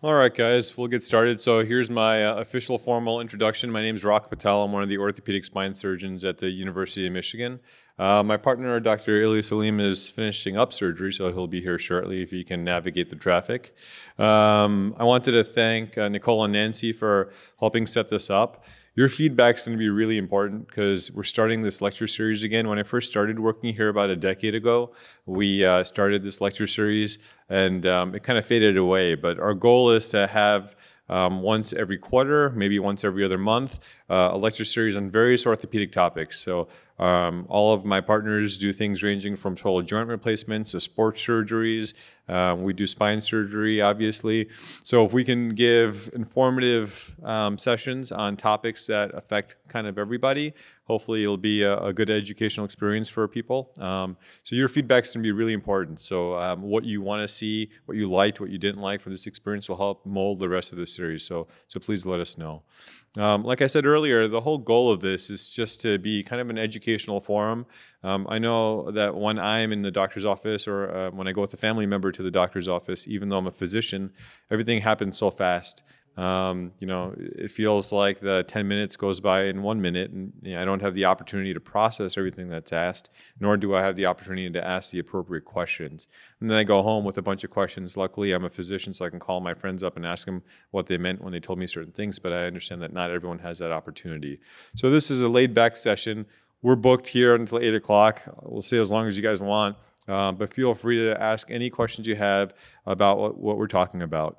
All right, guys, we'll get started. So here's my uh, official formal introduction. My name is Rock Patel. I'm one of the orthopedic spine surgeons at the University of Michigan. Uh, my partner, Dr. Ilyas Aleem, is finishing up surgery, so he'll be here shortly if he can navigate the traffic. Um, I wanted to thank uh, Nicole and Nancy for helping set this up your feedback is going to be really important because we're starting this lecture series again. When I first started working here about a decade ago, we uh, started this lecture series and um, it kind of faded away. But our goal is to have um, once every quarter, maybe once every other month, uh, a lecture series on various orthopedic topics. So um, all of my partners do things ranging from total joint replacements to sports surgeries. Um, we do spine surgery, obviously. So if we can give informative um, sessions on topics that affect kind of everybody, hopefully it'll be a, a good educational experience for people. Um, so your feedback is going to be really important. So um, what you want to see, what you liked, what you didn't like from this experience will help mold the rest of the series. So so please let us know. Um, like I said earlier, the whole goal of this is just to be kind of an educational forum. Um, I know that when I'm in the doctor's office or uh, when I go with a family member to the doctor's office, even though I'm a physician, everything happens so fast. Um, you know, it feels like the 10 minutes goes by in one minute, and you know, I don't have the opportunity to process everything that's asked, nor do I have the opportunity to ask the appropriate questions. And then I go home with a bunch of questions. Luckily, I'm a physician, so I can call my friends up and ask them what they meant when they told me certain things, but I understand that not everyone has that opportunity. So this is a laid back session. We're booked here until 8 o'clock. We'll stay as long as you guys want, uh, but feel free to ask any questions you have about what, what we're talking about.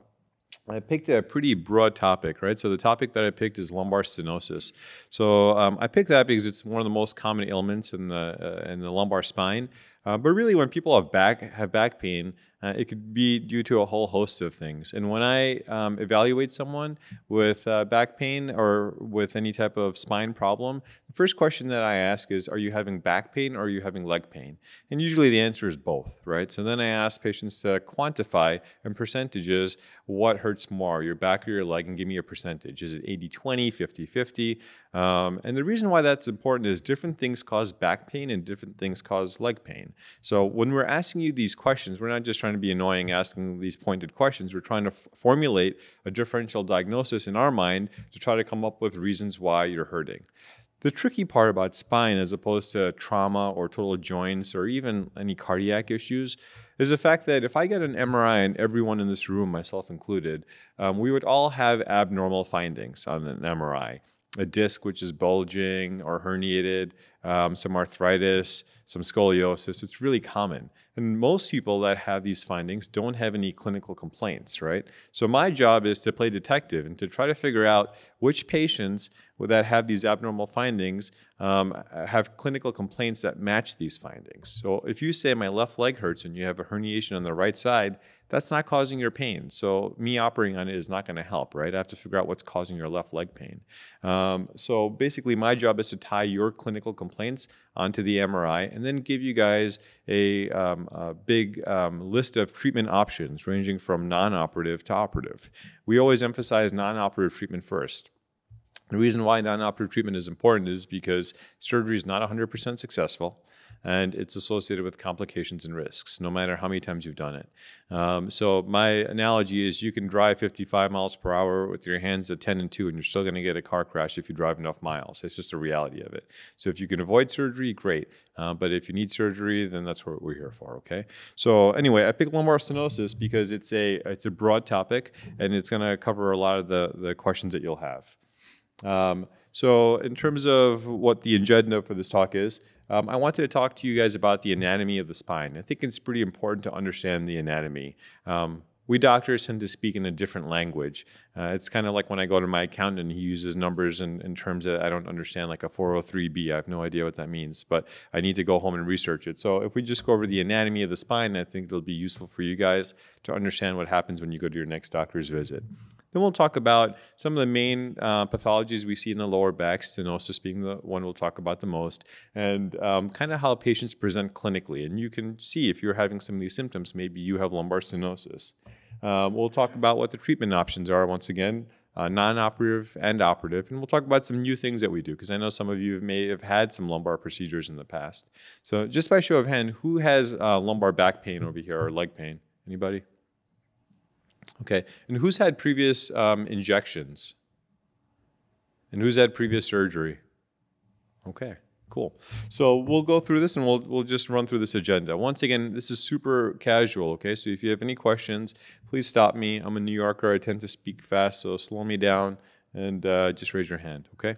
I picked a pretty broad topic, right? So the topic that I picked is lumbar stenosis. So um, I picked that because it's one of the most common ailments in the uh, in the lumbar spine. Uh, but really, when people have back have back pain, uh, it could be due to a whole host of things. And when I um, evaluate someone with uh, back pain or with any type of spine problem, the first question that I ask is, are you having back pain or are you having leg pain? And usually the answer is both, right? So then I ask patients to quantify in percentages what hurts more, your back or your leg, and give me a percentage. Is it 80 20, 50 50? Um, and the reason why that's important is different things cause back pain and different things cause leg pain. So when we're asking you these questions, we're not just trying to be annoying asking these pointed questions. We're trying to formulate a differential diagnosis in our mind to try to come up with reasons why you're hurting. The tricky part about spine, as opposed to trauma or total joints or even any cardiac issues, is the fact that if I get an MRI and everyone in this room, myself included, um, we would all have abnormal findings on an MRI a disc which is bulging or herniated, um, some arthritis, some scoliosis. It's really common. And most people that have these findings don't have any clinical complaints, right? So my job is to play detective and to try to figure out which patients that have these abnormal findings um, have clinical complaints that match these findings. So if you say my left leg hurts and you have a herniation on the right side, that's not causing your pain. So me operating on it is not going to help, right? I have to figure out what's causing your left leg pain. Um, so basically, my job is to tie your clinical complaints onto the MRI and then give you guys a, um, a big um, list of treatment options ranging from non-operative to operative. We always emphasize non-operative treatment first. The reason why non-operative treatment is important is because surgery is not 100% successful and it's associated with complications and risks, no matter how many times you've done it. Um, so my analogy is you can drive 55 miles per hour with your hands at 10 and 2, and you're still going to get a car crash if you drive enough miles. It's just a reality of it. So if you can avoid surgery, great. Uh, but if you need surgery, then that's what we're here for. Okay. So anyway, I picked lumbar stenosis because it's a it's a broad topic, and it's going to cover a lot of the the questions that you'll have. Um, so in terms of what the agenda for this talk is, um, I wanted to talk to you guys about the anatomy of the spine. I think it's pretty important to understand the anatomy. Um, we doctors tend to speak in a different language. Uh, it's kind of like when I go to my accountant and he uses numbers in, in terms that I don't understand, like a 403B. I have no idea what that means, but I need to go home and research it. So if we just go over the anatomy of the spine, I think it'll be useful for you guys to understand what happens when you go to your next doctor's visit. Then we'll talk about some of the main uh, pathologies we see in the lower back, stenosis being the one we'll talk about the most, and um, kind of how patients present clinically. And you can see if you're having some of these symptoms, maybe you have lumbar stenosis. Um, we'll talk about what the treatment options are once again, uh, non-operative and operative, and we'll talk about some new things that we do because I know some of you may have had some lumbar procedures in the past. So just by show of hand, who has uh, lumbar back pain over here or leg pain? Anybody? Okay, and who's had previous um, injections? And who's had previous surgery? Okay, cool. So we'll go through this and we'll, we'll just run through this agenda. Once again, this is super casual, okay? So if you have any questions, please stop me. I'm a New Yorker. I tend to speak fast, so slow me down and uh, just raise your hand, okay?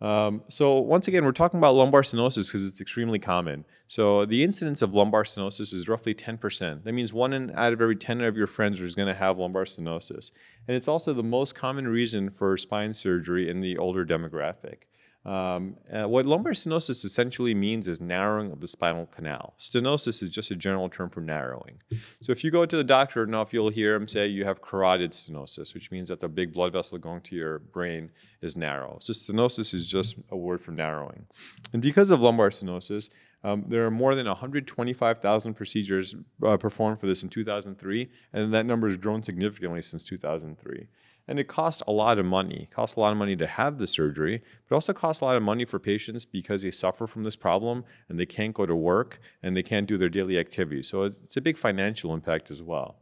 Um, so once again, we're talking about lumbar stenosis because it's extremely common. So the incidence of lumbar stenosis is roughly 10%. That means one in, out of every 10 of your friends is going to have lumbar stenosis. And it's also the most common reason for spine surgery in the older demographic. Um, uh, what lumbar stenosis essentially means is narrowing of the spinal canal. Stenosis is just a general term for narrowing. So if you go to the doctor enough, you'll hear him say you have carotid stenosis, which means that the big blood vessel going to your brain is narrow. So stenosis is just a word for narrowing. And because of lumbar stenosis, um, there are more than 125,000 procedures uh, performed for this in 2003, and that number has grown significantly since 2003. And it costs a lot of money. It costs a lot of money to have the surgery, but also costs a lot of money for patients because they suffer from this problem and they can't go to work and they can't do their daily activities. So it's a big financial impact as well.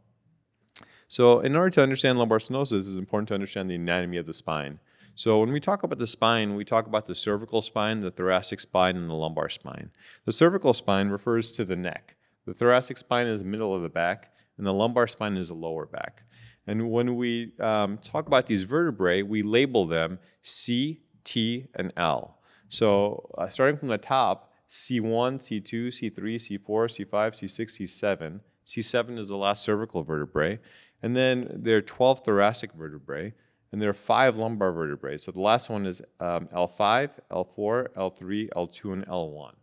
So in order to understand lumbar stenosis, it's important to understand the anatomy of the spine. So when we talk about the spine, we talk about the cervical spine, the thoracic spine, and the lumbar spine. The cervical spine refers to the neck. The thoracic spine is the middle of the back, and the lumbar spine is the lower back. And when we um, talk about these vertebrae, we label them C, T, and L. So uh, starting from the top, C1, C2, C3, C4, C5, C6, C7. C7 is the last cervical vertebrae. And then there are 12 thoracic vertebrae, and there are five lumbar vertebrae. So the last one is um, L5, L4, L3, L2, and L1.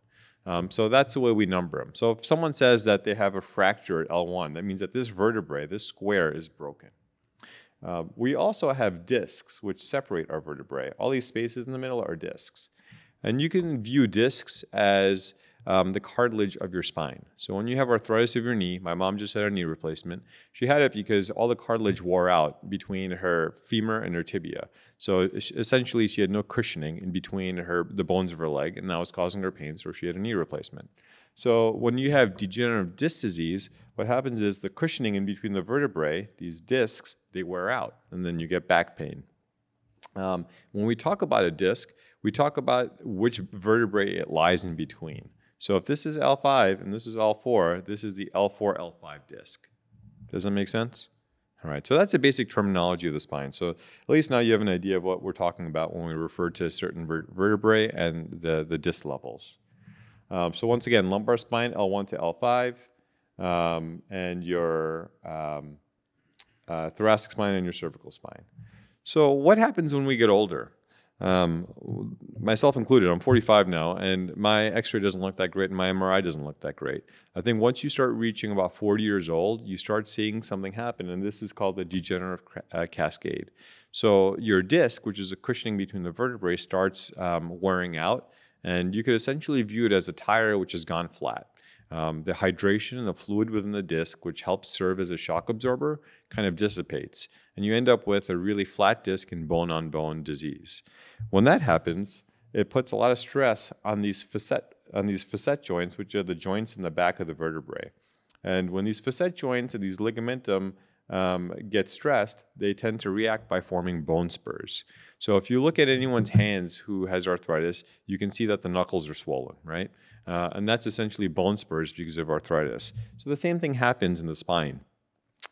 Um, so that's the way we number them. So if someone says that they have a fracture at L1, that means that this vertebrae, this square, is broken. Uh, we also have discs, which separate our vertebrae. All these spaces in the middle are discs. And you can view discs as um, the cartilage of your spine. So when you have arthritis of your knee, my mom just had a knee replacement. She had it because all the cartilage wore out between her femur and her tibia. So essentially, she had no cushioning in between her the bones of her leg, and that was causing her pain. So she had a knee replacement. So when you have degenerative disc disease, what happens is the cushioning in between the vertebrae, these discs, they wear out, and then you get back pain. Um, when we talk about a disc, we talk about which vertebrae it lies in between. So if this is L5 and this is L4, this is the L4, L5 disc. Does that make sense? All right, so that's the basic terminology of the spine. So at least now you have an idea of what we're talking about when we refer to certain vertebrae and the, the disc levels. Um, so once again, lumbar spine, L1 to L5, um, and your um, uh, thoracic spine and your cervical spine. So what happens when we get older? Um, myself included, I'm 45 now, and my X-ray doesn't look that great, and my MRI doesn't look that great. I think once you start reaching about 40 years old, you start seeing something happen, and this is called the degenerative uh, cascade. So your disc, which is a cushioning between the vertebrae, starts um, wearing out, and you could essentially view it as a tire which has gone flat. Um, the hydration and the fluid within the disc, which helps serve as a shock absorber, kind of dissipates. And you end up with a really flat disc and bone on bone disease. When that happens, it puts a lot of stress on these facet, on these facet joints, which are the joints in the back of the vertebrae. And when these facet joints and these ligamentum um, get stressed, they tend to react by forming bone spurs. So if you look at anyone's hands who has arthritis, you can see that the knuckles are swollen, right? Uh, and that's essentially bone spurs because of arthritis. So the same thing happens in the spine.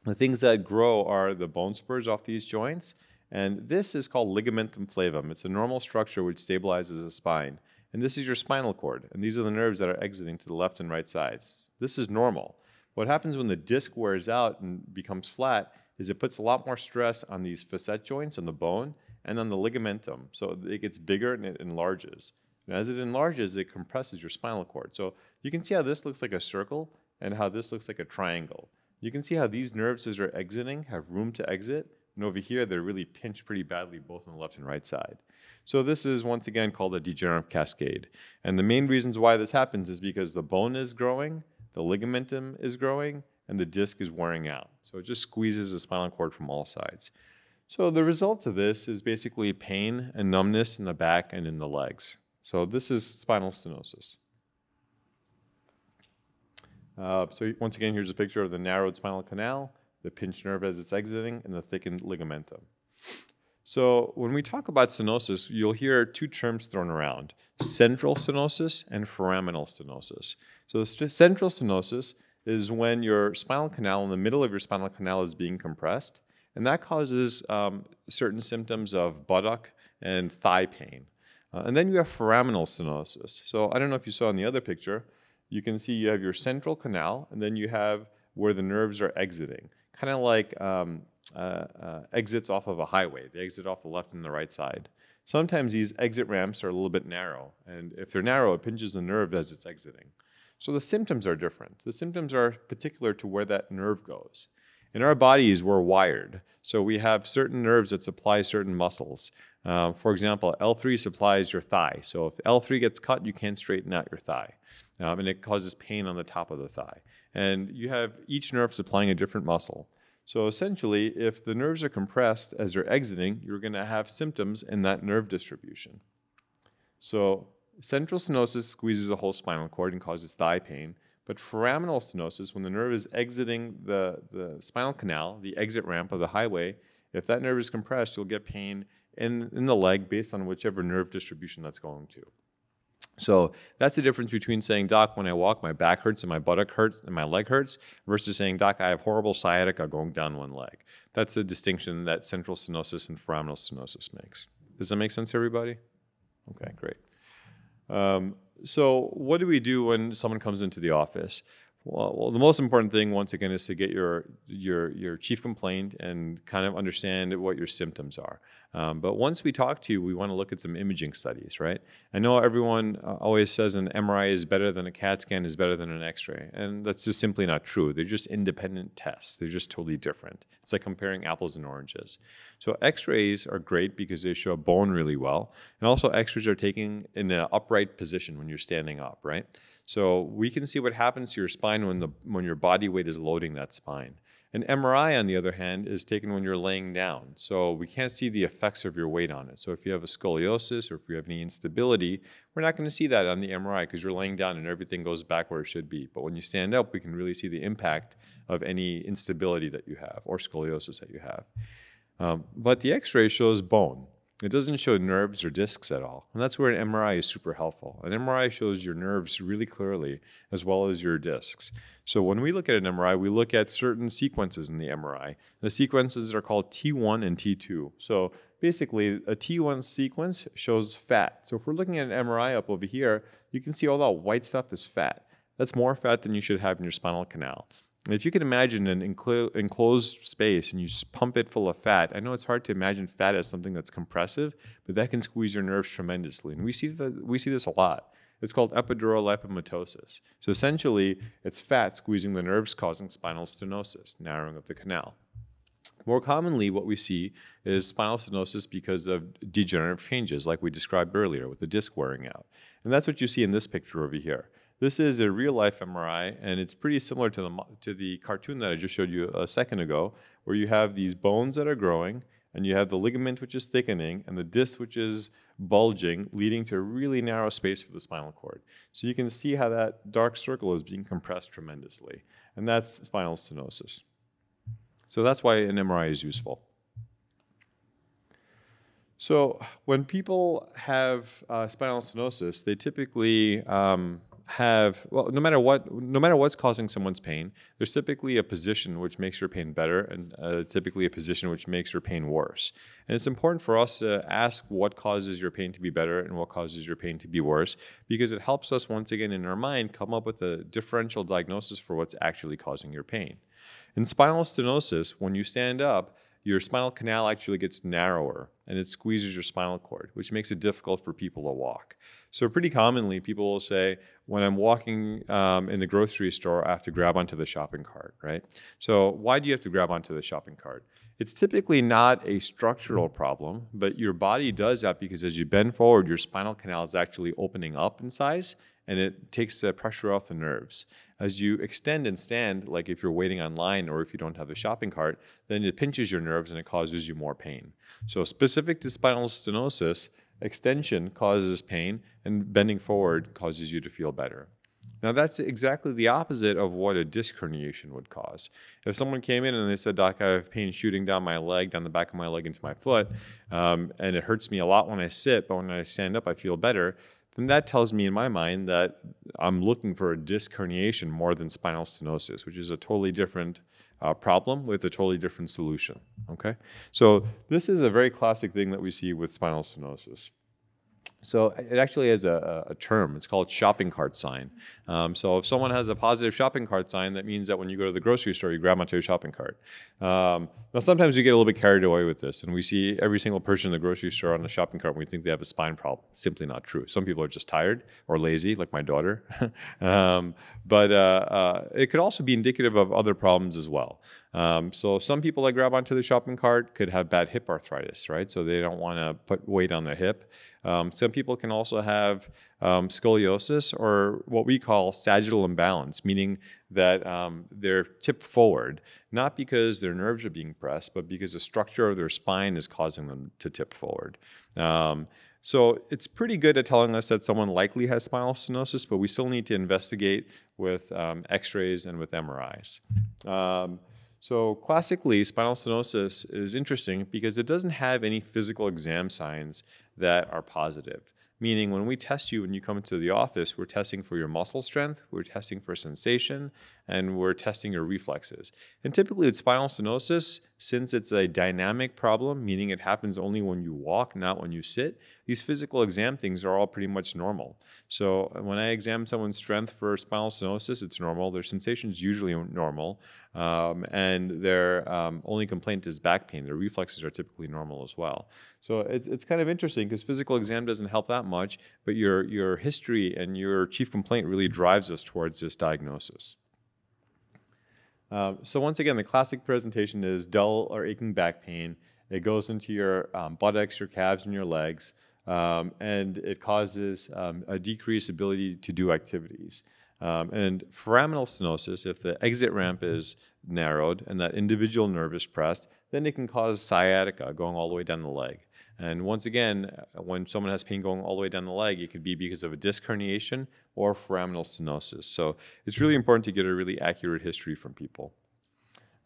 The things that grow are the bone spurs off these joints, and this is called ligamentum flavum. It's a normal structure which stabilizes the spine. And this is your spinal cord, and these are the nerves that are exiting to the left and right sides. This is normal. What happens when the disc wears out and becomes flat is it puts a lot more stress on these facet joints and the bone, and on the ligamentum. So it gets bigger and it enlarges. And as it enlarges, it compresses your spinal cord. So you can see how this looks like a circle and how this looks like a triangle. You can see how these nerves as they're exiting have room to exit. And over here, they're really pinched pretty badly, both on the left and right side. So this is once again called a degenerative cascade. And the main reasons why this happens is because the bone is growing, the ligamentum is growing, and the disc is wearing out. So it just squeezes the spinal cord from all sides. So the results of this is basically pain and numbness in the back and in the legs. So this is spinal stenosis. Uh, so once again, here's a picture of the narrowed spinal canal. The pinched nerve as it's exiting, and the thickened ligamentum. So when we talk about stenosis, you'll hear two terms thrown around, central stenosis and foraminal stenosis. So central stenosis is when your spinal canal, in the middle of your spinal canal is being compressed, and that causes um, certain symptoms of buttock and thigh pain. Uh, and then you have foraminal stenosis. So I don't know if you saw in the other picture, you can see you have your central canal, and then you have where the nerves are exiting, kind of like um, uh, uh, exits off of a highway. They exit off the left and the right side. Sometimes these exit ramps are a little bit narrow, and if they're narrow, it pinches the nerve as it's exiting. So the symptoms are different. The symptoms are particular to where that nerve goes. In our bodies, we're wired. So we have certain nerves that supply certain muscles. Uh, for example, L3 supplies your thigh. So if L3 gets cut, you can't straighten out your thigh. Um, and it causes pain on the top of the thigh. And you have each nerve supplying a different muscle. So essentially, if the nerves are compressed as they're exiting, you're going to have symptoms in that nerve distribution. So central stenosis squeezes the whole spinal cord and causes thigh pain. But foraminal stenosis, when the nerve is exiting the, the spinal canal, the exit ramp of the highway, if that nerve is compressed, you'll get pain in, in the leg based on whichever nerve distribution that's going to. So that's the difference between saying, Doc, when I walk, my back hurts and my buttock hurts and my leg hurts, versus saying, Doc, I have horrible sciatica going down one leg. That's the distinction that central stenosis and foraminal stenosis makes. Does that make sense, everybody? Okay, great. Um, so, what do we do when someone comes into the office? Well, well, the most important thing, once again, is to get your your your chief complaint and kind of understand what your symptoms are. Um, but once we talk to you, we want to look at some imaging studies, right? I know everyone uh, always says an MRI is better than a CAT scan is better than an X-ray, and that's just simply not true. They're just independent tests. They're just totally different. It's like comparing apples and oranges. So X-rays are great because they show bone really well, and also X-rays are taken in an upright position when you're standing up, right? So we can see what happens to your spine when the when your body weight is loading that spine. An MRI, on the other hand, is taken when you're laying down. So we can't see the effects of your weight on it. So if you have a scoliosis or if you have any instability, we're not going to see that on the MRI because you're laying down and everything goes back where it should be. But when you stand up, we can really see the impact of any instability that you have or scoliosis that you have. Um, but the x ray shows bone. It doesn't show nerves or discs at all. And that's where an MRI is super helpful. An MRI shows your nerves really clearly as well as your discs. So when we look at an MRI, we look at certain sequences in the MRI. The sequences are called T1 and T2. So basically, a T1 sequence shows fat. So if we're looking at an MRI up over here, you can see all that white stuff is fat. That's more fat than you should have in your spinal canal. If you can imagine an enclo- enclosed space and you just pump it full of fat, I know it's hard to imagine fat as something that's compressive, but that can squeeze your nerves tremendously. And we see, the, we see this a lot. It's called epidural lipomatosis. So essentially, it's fat squeezing the nerves, causing spinal stenosis, narrowing of the canal. More commonly, what we see is spinal stenosis because of degenerative changes, like we described earlier with the disc wearing out. And that's what you see in this picture over here. This is a real life MRI, and it's pretty similar to the, to the cartoon that I just showed you a second ago, where you have these bones that are growing, and you have the ligament which is thickening, and the disc which is bulging, leading to a really narrow space for the spinal cord. So you can see how that dark circle is being compressed tremendously, and that's spinal stenosis. So that's why an MRI is useful. So when people have uh, spinal stenosis, they typically um, have well no matter what no matter what's causing someone's pain there's typically a position which makes your pain better and uh, typically a position which makes your pain worse. And it's important for us to ask what causes your pain to be better and what causes your pain to be worse because it helps us once again in our mind come up with a differential diagnosis for what's actually causing your pain. In spinal stenosis when you stand up your spinal canal actually gets narrower and it squeezes your spinal cord, which makes it difficult for people to walk. So, pretty commonly, people will say, when I'm walking um, in the grocery store, I have to grab onto the shopping cart, right? So, why do you have to grab onto the shopping cart? It's typically not a structural problem, but your body does that because as you bend forward, your spinal canal is actually opening up in size and it takes the pressure off the nerves. As you extend and stand, like if you're waiting online or if you don't have a shopping cart, then it pinches your nerves and it causes you more pain. So, specific to spinal stenosis, extension causes pain and bending forward causes you to feel better. Now, that's exactly the opposite of what a disc herniation would cause. If someone came in and they said, Doc, I have pain shooting down my leg, down the back of my leg into my foot, um, and it hurts me a lot when I sit, but when I stand up, I feel better, then that tells me in my mind that I'm looking for a disc herniation more than spinal stenosis, which is a totally different uh, problem with a totally different solution. Okay, so this is a very classic thing that we see with spinal stenosis. So it actually has a, a, term. It's called shopping cart sign. Um, so if someone has a positive shopping cart sign, that means that when you go to the grocery store, you grab onto your shopping cart. Um, now sometimes we get a little bit carried away with this, and we see every single person in the grocery store on a shopping cart, and we think they have a spine problem. Simply not true. Some people are just tired or lazy, like my daughter. um, but uh, uh, it could also be indicative of other problems as well. Um, so some people that grab onto the shopping cart could have bad hip arthritis, right? So they don't want to put weight on their hip. Um, some people can also have um, scoliosis or what we call sagittal imbalance, meaning that um, they're tipped forward, not because their nerves are being pressed, but because the structure of their spine is causing them to tip forward. Um, so it's pretty good at telling us that someone likely has spinal stenosis, but we still need to investigate with um, x-rays and with MRIs. Um, so classically, spinal stenosis is interesting because it doesn't have any physical exam signs that are positive. Meaning, when we test you when you come into the office, we're testing for your muscle strength, we're testing for sensation, and we're testing your reflexes. And typically, with spinal stenosis, since it's a dynamic problem, meaning it happens only when you walk, not when you sit, these physical exam things are all pretty much normal. So when I examine someone's strength for spinal stenosis, it's normal. Their sensation is usually normal, um, and their um, only complaint is back pain. Their reflexes are typically normal as well. So it's, it's kind of interesting because physical exam doesn't help that much, but your, your history and your chief complaint really drives us towards this diagnosis. Um, so once again, the classic presentation is dull or aching back pain. It goes into your um, buttocks, your calves, and your legs um, and it causes um, a decreased ability to do activities. Um, and foraminal stenosis, if the exit ramp is narrowed and that individual nerve is pressed, then it can cause sciatica going all the way down the leg. And once again, when someone has pain going all the way down the leg, it could be because of a disc herniation or foraminal stenosis. So it's really important to get a really accurate history from people.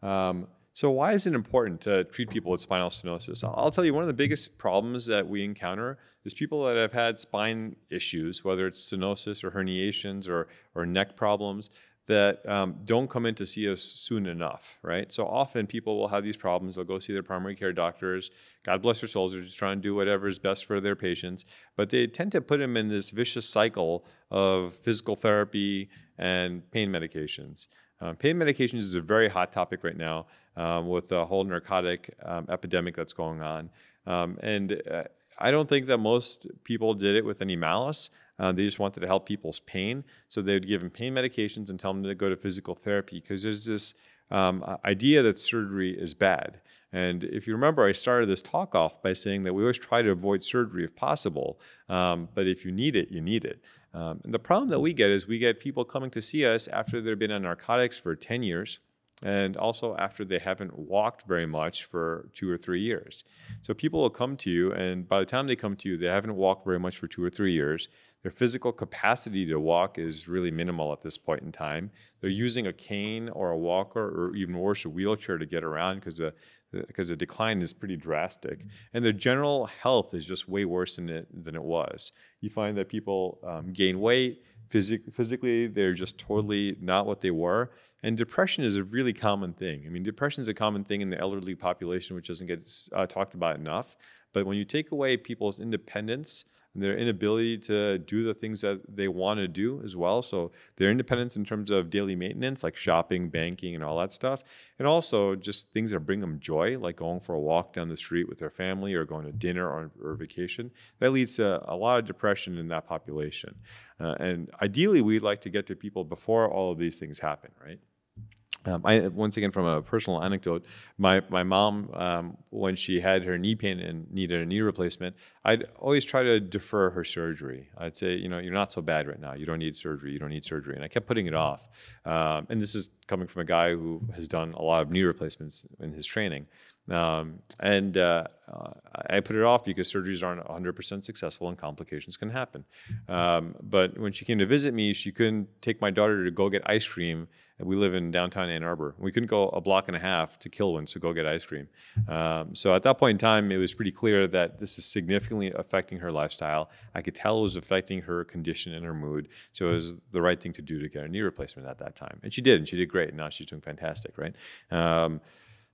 Um, so why is it important to treat people with spinal stenosis? I'll tell you one of the biggest problems that we encounter is people that have had spine issues, whether it's stenosis or herniations or, or neck problems, that um, don't come in to see us soon enough, right? So often people will have these problems. They'll go see their primary care doctors. God bless their souls. They're just trying to do whatever is best for their patients. But they tend to put them in this vicious cycle of physical therapy and pain medications. Um, pain medications is a very hot topic right now um, with the whole narcotic um, epidemic that's going on. Um, and uh, I don't think that most people did it with any malice. Uh, they just wanted to help people's pain. So they would give them pain medications and tell them to go to physical therapy because there's this um, idea that surgery is bad. And if you remember, I started this talk off by saying that we always try to avoid surgery if possible, um, but if you need it, you need it. Um, and the problem that we get is we get people coming to see us after they've been on narcotics for 10 years and also after they haven't walked very much for two or three years. So people will come to you, and by the time they come to you, they haven't walked very much for two or three years. Their physical capacity to walk is really minimal at this point in time. They're using a cane or a walker, or even worse, a wheelchair to get around because the because the decline is pretty drastic, mm-hmm. and their general health is just way worse than it than it was. You find that people um, gain weight Physic- physically, they're just totally not what they were, and depression is a really common thing. I mean, depression is a common thing in the elderly population, which doesn't get uh, talked about enough. But when you take away people's independence their inability to do the things that they want to do as well. So their independence in terms of daily maintenance, like shopping, banking, and all that stuff, and also just things that bring them joy, like going for a walk down the street with their family or going to dinner or, or vacation. That leads to a lot of depression in that population. Uh, and ideally, we'd like to get to people before all of these things happen, right? Um, I once again from a personal anecdote, my my mom um, when she had her knee pain and needed a knee replacement, I'd always try to defer her surgery. I'd say, you know, you're not so bad right now. You don't need surgery. You don't need surgery, and I kept putting it off. Um, and this is coming from a guy who has done a lot of knee replacements in his training. Um, and uh, I put it off because surgeries aren't 100% successful and complications can happen. Um, but when she came to visit me, she couldn't take my daughter to go get ice cream. We live in downtown Ann Arbor. We couldn't go a block and a half to Kilwin to go get ice cream. Um, so at that point in time, it was pretty clear that this is significantly affecting her lifestyle. I could tell it was affecting her condition and her mood. So it was the right thing to do to get a knee replacement at that time. And she did, and she did great. Now she's doing fantastic, right?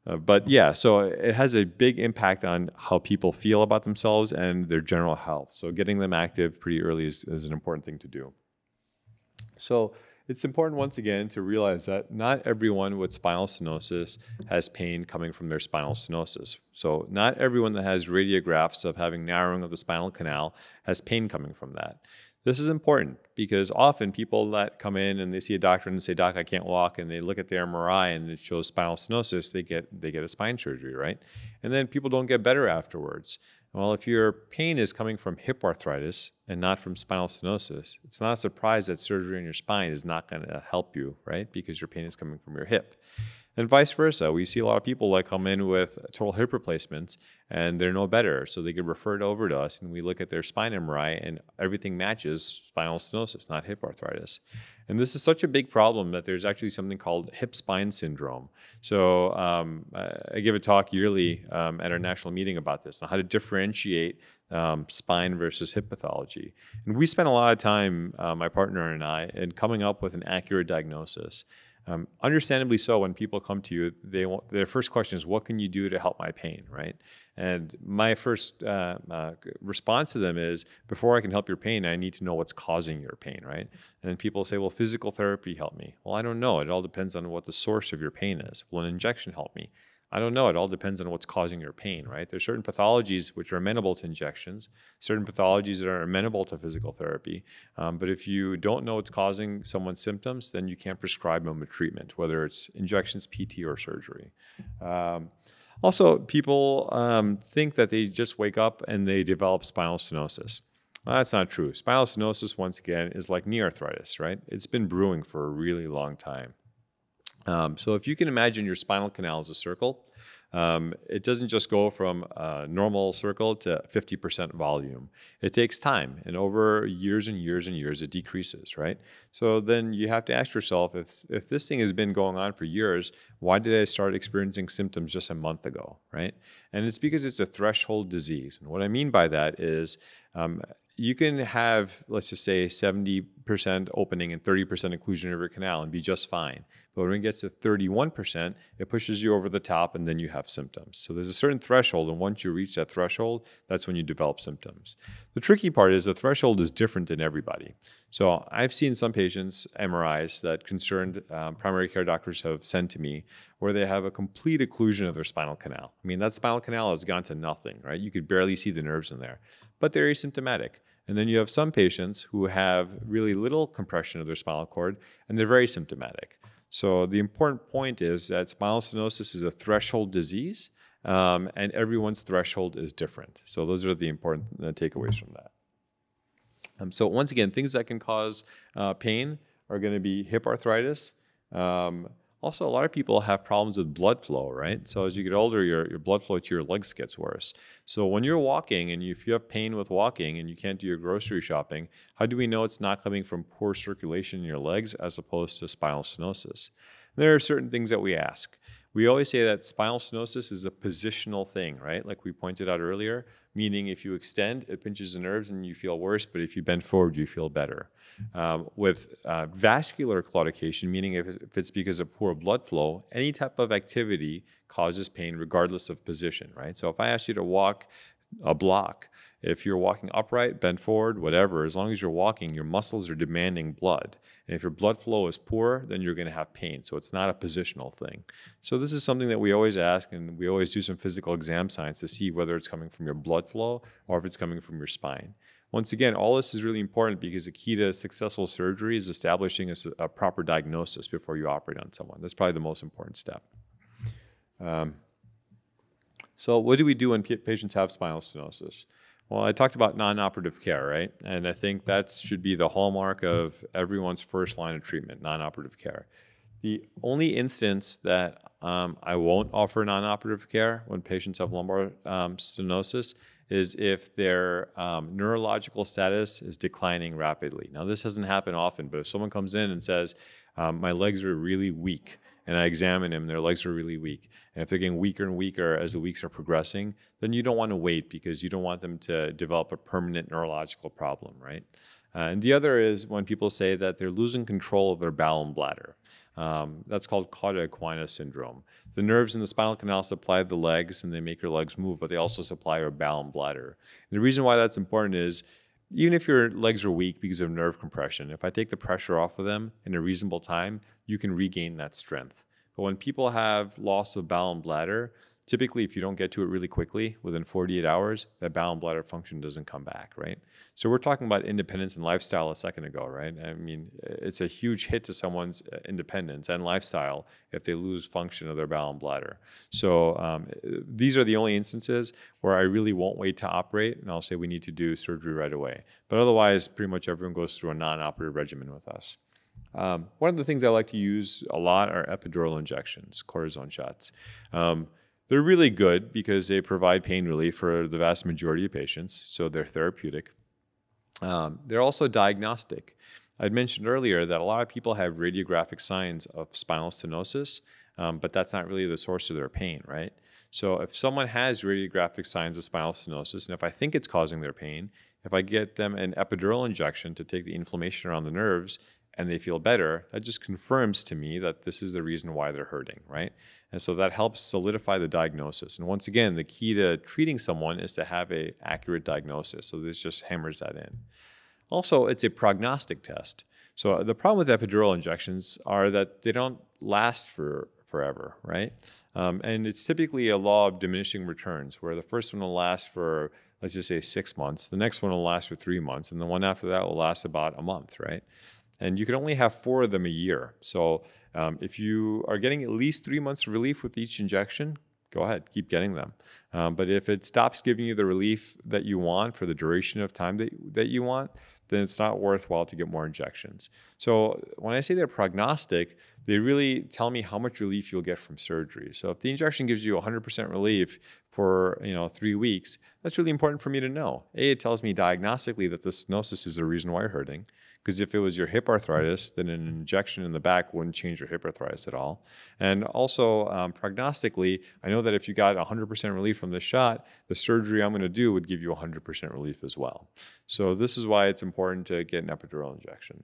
Uh, but yeah, so it has a big impact on how people feel about themselves and their general health. So getting them active pretty early is, is an important thing to do. So it's important once again to realize that not everyone with spinal stenosis has pain coming from their spinal stenosis. So not everyone that has radiographs of having narrowing of the spinal canal has pain coming from that. This is important because often people that come in and they see a doctor and say, "Doc, I can't walk," and they look at their MRI and it shows spinal stenosis, they get they get a spine surgery, right? And then people don't get better afterwards. Well, if your pain is coming from hip arthritis and not from spinal stenosis, it's not a surprise that surgery on your spine is not going to help you, right? Because your pain is coming from your hip. And vice versa. We see a lot of people that come in with total hip replacements and they're no better. So they get referred over to us and we look at their spine MRI and everything matches spinal stenosis, not hip arthritis. And this is such a big problem that there's actually something called hip spine syndrome. So um, I give a talk yearly um, at our national meeting about this, on how to differentiate um, spine versus hip pathology. And we spend a lot of time, uh, my partner and I, in coming up with an accurate diagnosis. Um, understandably so, when people come to you, they want, their first question is, "What can you do to help my pain?" Right? And my first uh, uh, response to them is, "Before I can help your pain, I need to know what's causing your pain." Right? And then people say, "Well, physical therapy help me." Well, I don't know. It all depends on what the source of your pain is. Will an injection help me? I don't know. It all depends on what's causing your pain, right? There's certain pathologies which are amenable to injections, certain pathologies that are amenable to physical therapy. Um, but if you don't know what's causing someone's symptoms, then you can't prescribe them a treatment, whether it's injections, PT, or surgery. Um, also, people um, think that they just wake up and they develop spinal stenosis. Well, that's not true. Spinal stenosis, once again, is like knee arthritis, right? It's been brewing for a really long time. Um, so if you can imagine your spinal canal as a circle, um, it doesn't just go from a normal circle to 50% volume. It takes time, and over years and years and years, it decreases, right? So then you have to ask yourself if, if this thing has been going on for years, why did I start experiencing symptoms just a month ago, right? And it's because it's a threshold disease. And what I mean by that is um, you can have, let's just say, 70% opening and 30% occlusion of your canal and be just fine. But when it gets to 31%, it pushes you over the top and then you have symptoms. So there's a certain threshold, and once you reach that threshold, that's when you develop symptoms. The tricky part is the threshold is different in everybody. So I've seen some patients, MRIs, that concerned um, primary care doctors have sent to me where they have a complete occlusion of their spinal canal. I mean, that spinal canal has gone to nothing, right? You could barely see the nerves in there, but they're asymptomatic. And then you have some patients who have really little compression of their spinal cord and they're very symptomatic. So the important point is that spinal stenosis is a threshold disease um, and everyone's threshold is different. So those are the important uh, takeaways from that. Um, so once again, things that can cause uh, pain are going to be hip arthritis, um, also, a lot of people have problems with blood flow, right? So as you get older, your, your blood flow to your legs gets worse. So when you're walking and you, if you have pain with walking and you can't do your grocery shopping, how do we know it's not coming from poor circulation in your legs as opposed to spinal stenosis? there are certain things that we ask. We always say that spinal stenosis is a positional thing, right? Like we pointed out earlier, meaning if you extend, it pinches the nerves and you feel worse, but if you bend forward, you feel better. Um, with uh, vascular claudication, meaning if, if it's because of poor blood flow, any type of activity causes pain regardless of position, right? So if I ask you to walk a block. If you're walking upright, bent forward, whatever, as long as you're walking, your muscles are demanding blood. And if your blood flow is poor, then you're going to have pain. So it's not a positional thing. So this is something that we always ask, and we always do some physical exam science to see whether it's coming from your blood flow or if it's coming from your spine. Once again, all this is really important because the key to successful surgery is establishing a, a proper diagnosis before you operate on someone. That's probably the most important step. Um, so what do we do when patients have spinal stenosis? Well, I talked about non-operative care, right? And I think that should be the hallmark of everyone's first line of treatment, non-operative care. The only instance that um, I won't offer non-operative care when patients have lumbar um, stenosis is if their um, neurological status is declining rapidly. Now, this doesn't happen often, but if someone comes in and says, um, My legs are really weak, and I examine them, their legs are really weak. And if they're getting weaker and weaker as the weeks are progressing, then you don't want to wait because you don't want them to develop a permanent neurological problem, right? Uh, and the other is when people say that they're losing control of their bowel and bladder. Um, that's called cauda equina syndrome. The nerves in the spinal canal supply the legs and they make your legs move, but they also supply your bowel and bladder. And the reason why that's important is even if your legs are weak because of nerve compression, if I take the pressure off of them in a reasonable time, you can regain that strength. But when people have loss of bowel and bladder, typically if you don't get to it really quickly within 48 hours that bowel and bladder function doesn't come back right? So we're talking about independence and lifestyle a second ago right? I mean it's a huge hit to someone's uh, independence and lifestyle if they lose function of their bowel and bladder. So um, these are the only instances where i really won't wait to operate and i'll say we need to do surgery right away. But otherwise pretty much everyone goes through a non-operative regimen with us. Um, one of the things I like to use a lot are epidural injections, cortisone shots. Um, they're really good because they provide pain relief for the vast majority of patients, so they're therapeutic. Um, they're also diagnostic. I'd mentioned earlier that a lot of people have radiographic signs of spinal stenosis, um, but that's not really the source of their pain, right? So if someone has radiographic signs of spinal stenosis, and if I think it's causing their pain, if I get them an epidural injection to take the inflammation around the nerves and they feel better, that just confirms to me that this is the reason why they're hurting, right? And so that helps solidify the diagnosis. And once again, the key to treating someone is to have a accurate diagnosis. So this just hammers that in. Also, it's a prognostic test. So uh, the problem with epidural injections are that they don't last for forever, right? Um, and it's typically a law of diminishing returns, where the first one will last for let's just say six months, the next one will last for three months, and the one after that will last about a month, right? And you can only have four of them a year. So um, if you are getting at least three months relief with each injection, go ahead, keep getting them. Um, but if it stops giving you the relief that you want for the duration of time that, that you want, then it's not worthwhile to get more injections. So when I say they're prognostic, they really tell me how much relief you'll get from surgery. So if the injection gives you 100% relief for you know three weeks, that's really important for me to know. A, it tells me diagnostically that the stenosis is the reason why you're hurting. Because if it was your hip arthritis, then an injection in the back wouldn't change your hip arthritis at all. And also, um, prognostically, I know that if you got 100% relief from the shot, the surgery I'm going to do would give you 100% relief as well. So this is why it's important to get an epidural injection.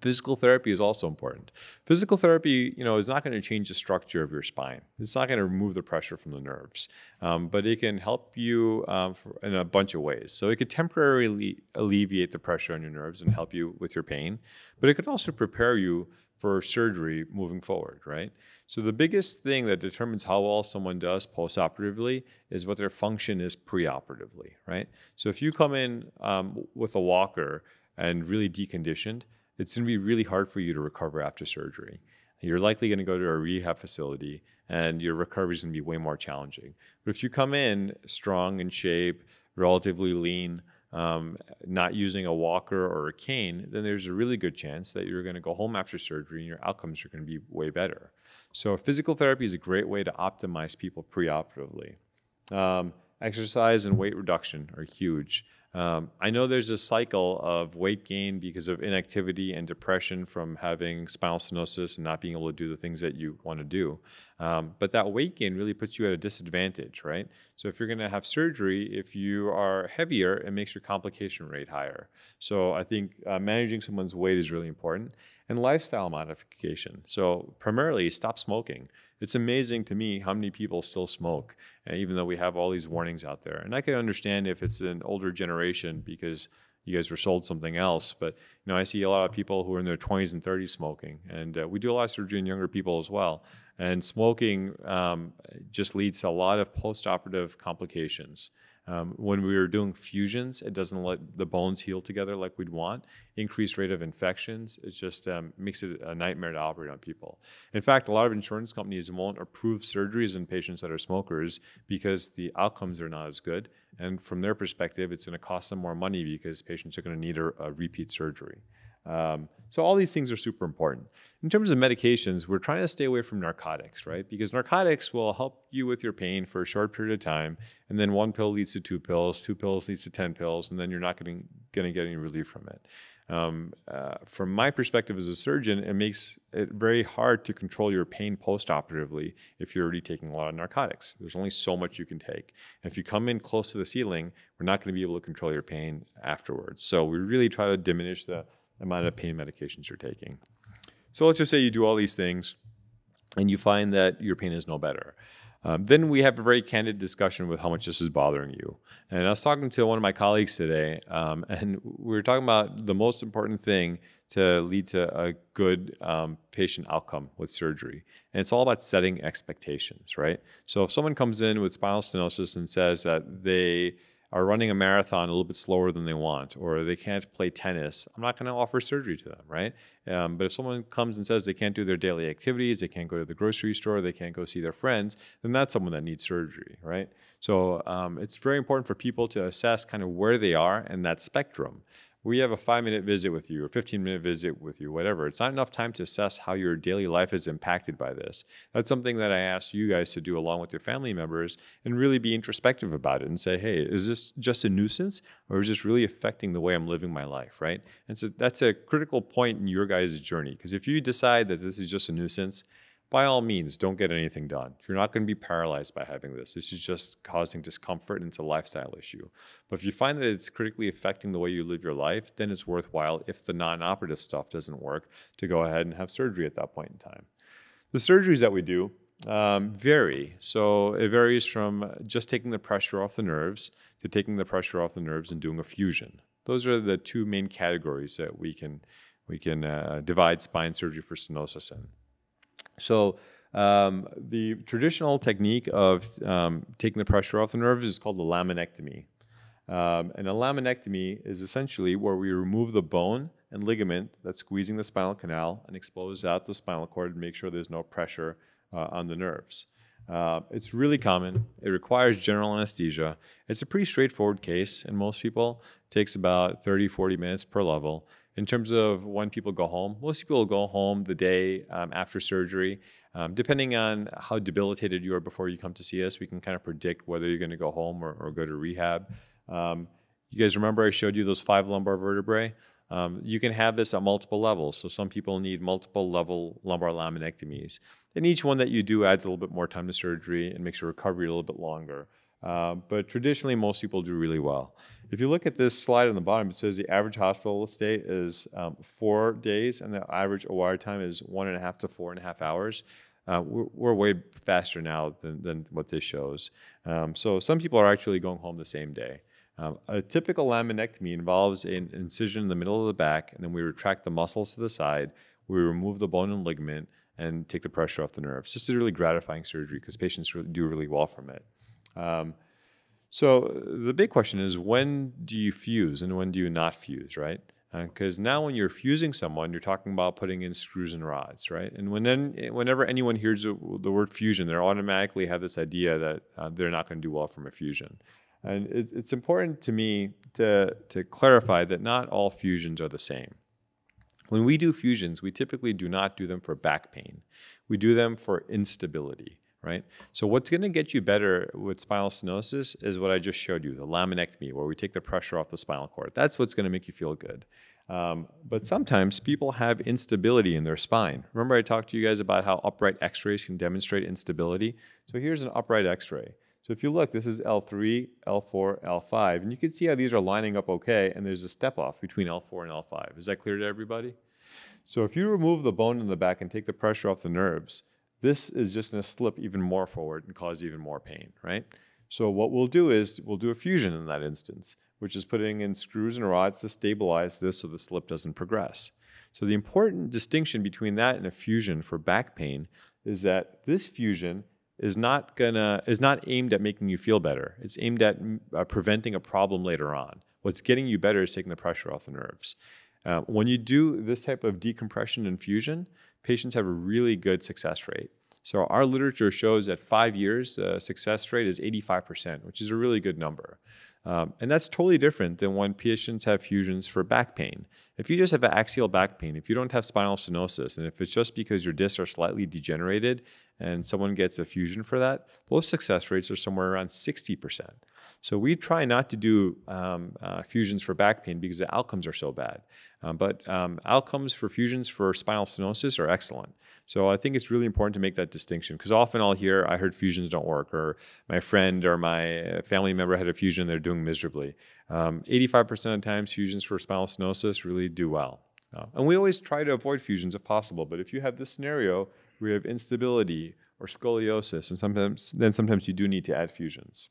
Physical therapy is also important. Physical therapy, you know, is not going to change the structure of your spine. It's not going to remove the pressure from the nerves, um, but it can help you um, in a bunch of ways. So it could temporarily alleviate the pressure on your nerves and help you with your pain, but it could also prepare you for surgery moving forward, right? So the biggest thing that determines how well someone does postoperatively is what their function is preoperatively, right? So if you come in um, with a walker and really deconditioned, it's going to be really hard for you to recover after surgery. You're likely going to go to a rehab facility and your recovery is going to be way more challenging. But if you come in strong in shape, relatively lean, um, not using a walker or a cane, then there's a really good chance that you're going to go home after surgery and your outcomes are going to be way better. So, physical therapy is a great way to optimize people preoperatively. Um, exercise and weight reduction are huge. Um, I know there's a cycle of weight gain because of inactivity and depression from having spinal stenosis and not being able to do the things that you want to do. Um, but that weight gain really puts you at a disadvantage, right? So if you're going to have surgery, if you are heavier, it makes your complication rate higher. So I think uh, managing someone's weight is really important and lifestyle modification. So primarily, stop smoking it's amazing to me how many people still smoke, uh, even though we have all these warnings out there. And I can understand if it's an older generation because you guys were sold something else. But you know, I see a lot of people who are in their 20s and 30s smoking, and uh, we do a lot of surgery in younger people as well. And smoking um, just leads to a lot of postoperative complications. Um, when we were doing fusions, it doesn't let the bones heal together like we'd want. Increased rate of infections. It just um, makes it a nightmare to operate on people. In fact, a lot of insurance companies won't approve surgeries in patients that are smokers because the outcomes are not as good. And from their perspective, it's going to cost them more money because patients are going to need a, a repeat surgery. Um, so all these things are super important. In terms of medications, we're trying to stay away from narcotics, right? Because narcotics will help you with your pain for a short period of time, and then one pill leads to two pills, two pills leads to ten pills, and then you're not going to get any relief from it. Um, uh, from my perspective as a surgeon, it makes it very hard to control your pain postoperatively if you're already taking a lot of narcotics. There's only so much you can take. And if you come in close to the ceiling, we're not going to be able to control your pain afterwards. So we really try to diminish the amount of pain medications you're taking. So let's just say you do all these things and you find that your pain is no better. Um, then we have a very candid discussion with how much this is bothering you. And I was talking to one of my colleagues today, um, and we were talking about the most important thing to lead to a good um, patient outcome with surgery. And it's all about setting expectations, right? So if someone comes in with spinal stenosis and says that they are running a marathon a little bit slower than they want, or they can't play tennis, I'm not going to offer surgery to them, right? Um, but if someone comes and says they can't do their daily activities, they can't go to the grocery store, they can't go see their friends, then that's someone that needs surgery, right? So um, it's very important for people to assess kind of where they are in that spectrum we have a five minute visit with you or 15 minute visit with you, whatever. It's not enough time to assess how your daily life is impacted by this. That's something that I ask you guys to do along with your family members and really be introspective about it and say, hey, is this just a nuisance or is this really affecting the way I'm living my life, right? And so that's a critical point in your guys' journey because if you decide that this is just a nuisance, by all means, don't get anything done. You're not going to be paralyzed by having this. This is just causing discomfort and it's a lifestyle issue. But if you find that it's critically affecting the way you live your life, then it's worthwhile, if the non operative stuff doesn't work, to go ahead and have surgery at that point in time. The surgeries that we do um, vary. So it varies from just taking the pressure off the nerves to taking the pressure off the nerves and doing a fusion. Those are the two main categories that we can, we can uh, divide spine surgery for stenosis in. So um, the traditional technique of um, taking the pressure off the nerves is called the laminectomy. Um, and a laminectomy is essentially where we remove the bone and ligament that's squeezing the spinal canal and expose out the spinal cord and make sure there's no pressure uh, on the nerves. Uh, it's really common. It requires general anesthesia. It's a pretty straightforward case, and most people takes about 30, 40 minutes per level in terms of when people go home, most people go home the day um, after surgery. Um, depending on how debilitated you are before you come to see us, we can kind of predict whether you're going to go home or, or go to rehab. Um, you guys remember I showed you those five lumbar vertebrae? Um, you can have this at multiple levels. So some people need multiple level lumbar laminectomies. And each one that you do adds a little bit more time to surgery and makes your recovery a little bit longer. Uh, but traditionally, most people do really well. If you look at this slide on the bottom, it says the average hospital stay is um, four days, and the average OR time is one and a half to four and a half hours. Uh, we're, we're, way faster now than, than what this shows. Um, so some people are actually going home the same day. Um, a typical laminectomy involves an incision in the middle of the back, and then we retract the muscles to the side. We remove the bone and ligament and take the pressure off the nerves. This is really gratifying surgery because patients really do really well from it. Um, so the big question is when do you fuse and when do you not fuse, right? Because uh, now when you're fusing someone, you're talking about putting in screws and rods, right? And when then, whenever anyone hears the, the word fusion, they automatically have this idea that uh, they're not going to do well from a fusion. And it, it's important to me to, to clarify that not all fusions are the same. When we do fusions, we typically do not do them for back pain. We do them for instability right? So what's going to get you better with spinal stenosis is what I just showed you, the laminectomy, where we take the pressure off the spinal cord. That's what's going to make you feel good. Um, but sometimes people have instability in their spine. Remember I talked to you guys about how upright x-rays can demonstrate instability? So here's an upright x-ray. So if you look, this is L3, L4, L5, and you can see how these are lining up okay, and there's a step off between L4 and L5. Is that clear to everybody? So if you remove the bone in the back and take the pressure off the nerves, this is just going to slip even more forward and cause even more pain, right? So what we'll do is we'll do a fusion in that instance, which is putting in screws and rods to stabilize this so the slip doesn't progress. So the important distinction between that and a fusion for back pain is that this fusion is not gonna is not aimed at making you feel better. It's aimed at uh, preventing a problem later on. What's getting you better is taking the pressure off the nerves. Uh, when you do this type of decompression and fusion, patients have a really good success rate. So our literature shows that five years, the success rate is 85%, which is a really good number. Um, and that's totally different than when patients have fusions for back pain. If you just have axial back pain, if you don't have spinal stenosis, and if it's just because your discs are slightly degenerated and someone gets a fusion for that, those success rates are somewhere around 60%. So we try not to do um, uh, fusions for back pain because the outcomes are so bad. Um, but um, outcomes for fusions for spinal stenosis are excellent. So I think it's really important to make that distinction because often I'll hear, I heard fusions don't work, or my friend or my family member had a fusion, and they're doing miserably. 85% um, of times, fusions for spinal stenosis really do well. Uh, and we always try to avoid fusions if possible, but if you have this scenario where you have instability or scoliosis, and sometimes then sometimes you do need to add fusions.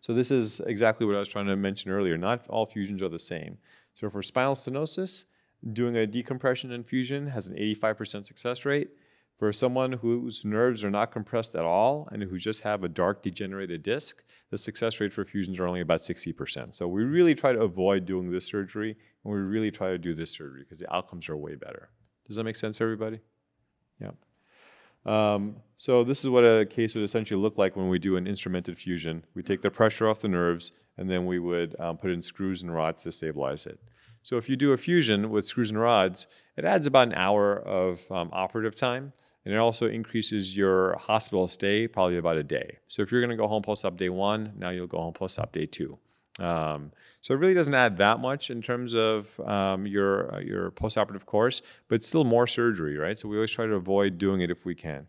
So this is exactly what I was trying to mention earlier. Not all fusions are the same. So for spinal stenosis, doing a decompression and fusion has an 85% success rate. For someone whose nerves are not compressed at all and who just have a dark degenerated disc, the success rate for fusions are only about 60%. So we really try to avoid doing this surgery and we really try to do this surgery because the outcomes are way better. Does that make sense, everybody? Yeah. Um, so this is what a case would essentially look like when we do an instrumented fusion. We take the pressure off the nerves and then we would um, put in screws and rods to stabilize it. So if you do a fusion with screws and rods, it adds about an hour of um, operative time, and it also increases your hospital stay probably about a day. So if you're going to go home post-op day one, now you'll go home post-op day two. Um, so it really doesn't add that much in terms of um, your uh, your postoperative course, but still more surgery, right? So we always try to avoid doing it if we can.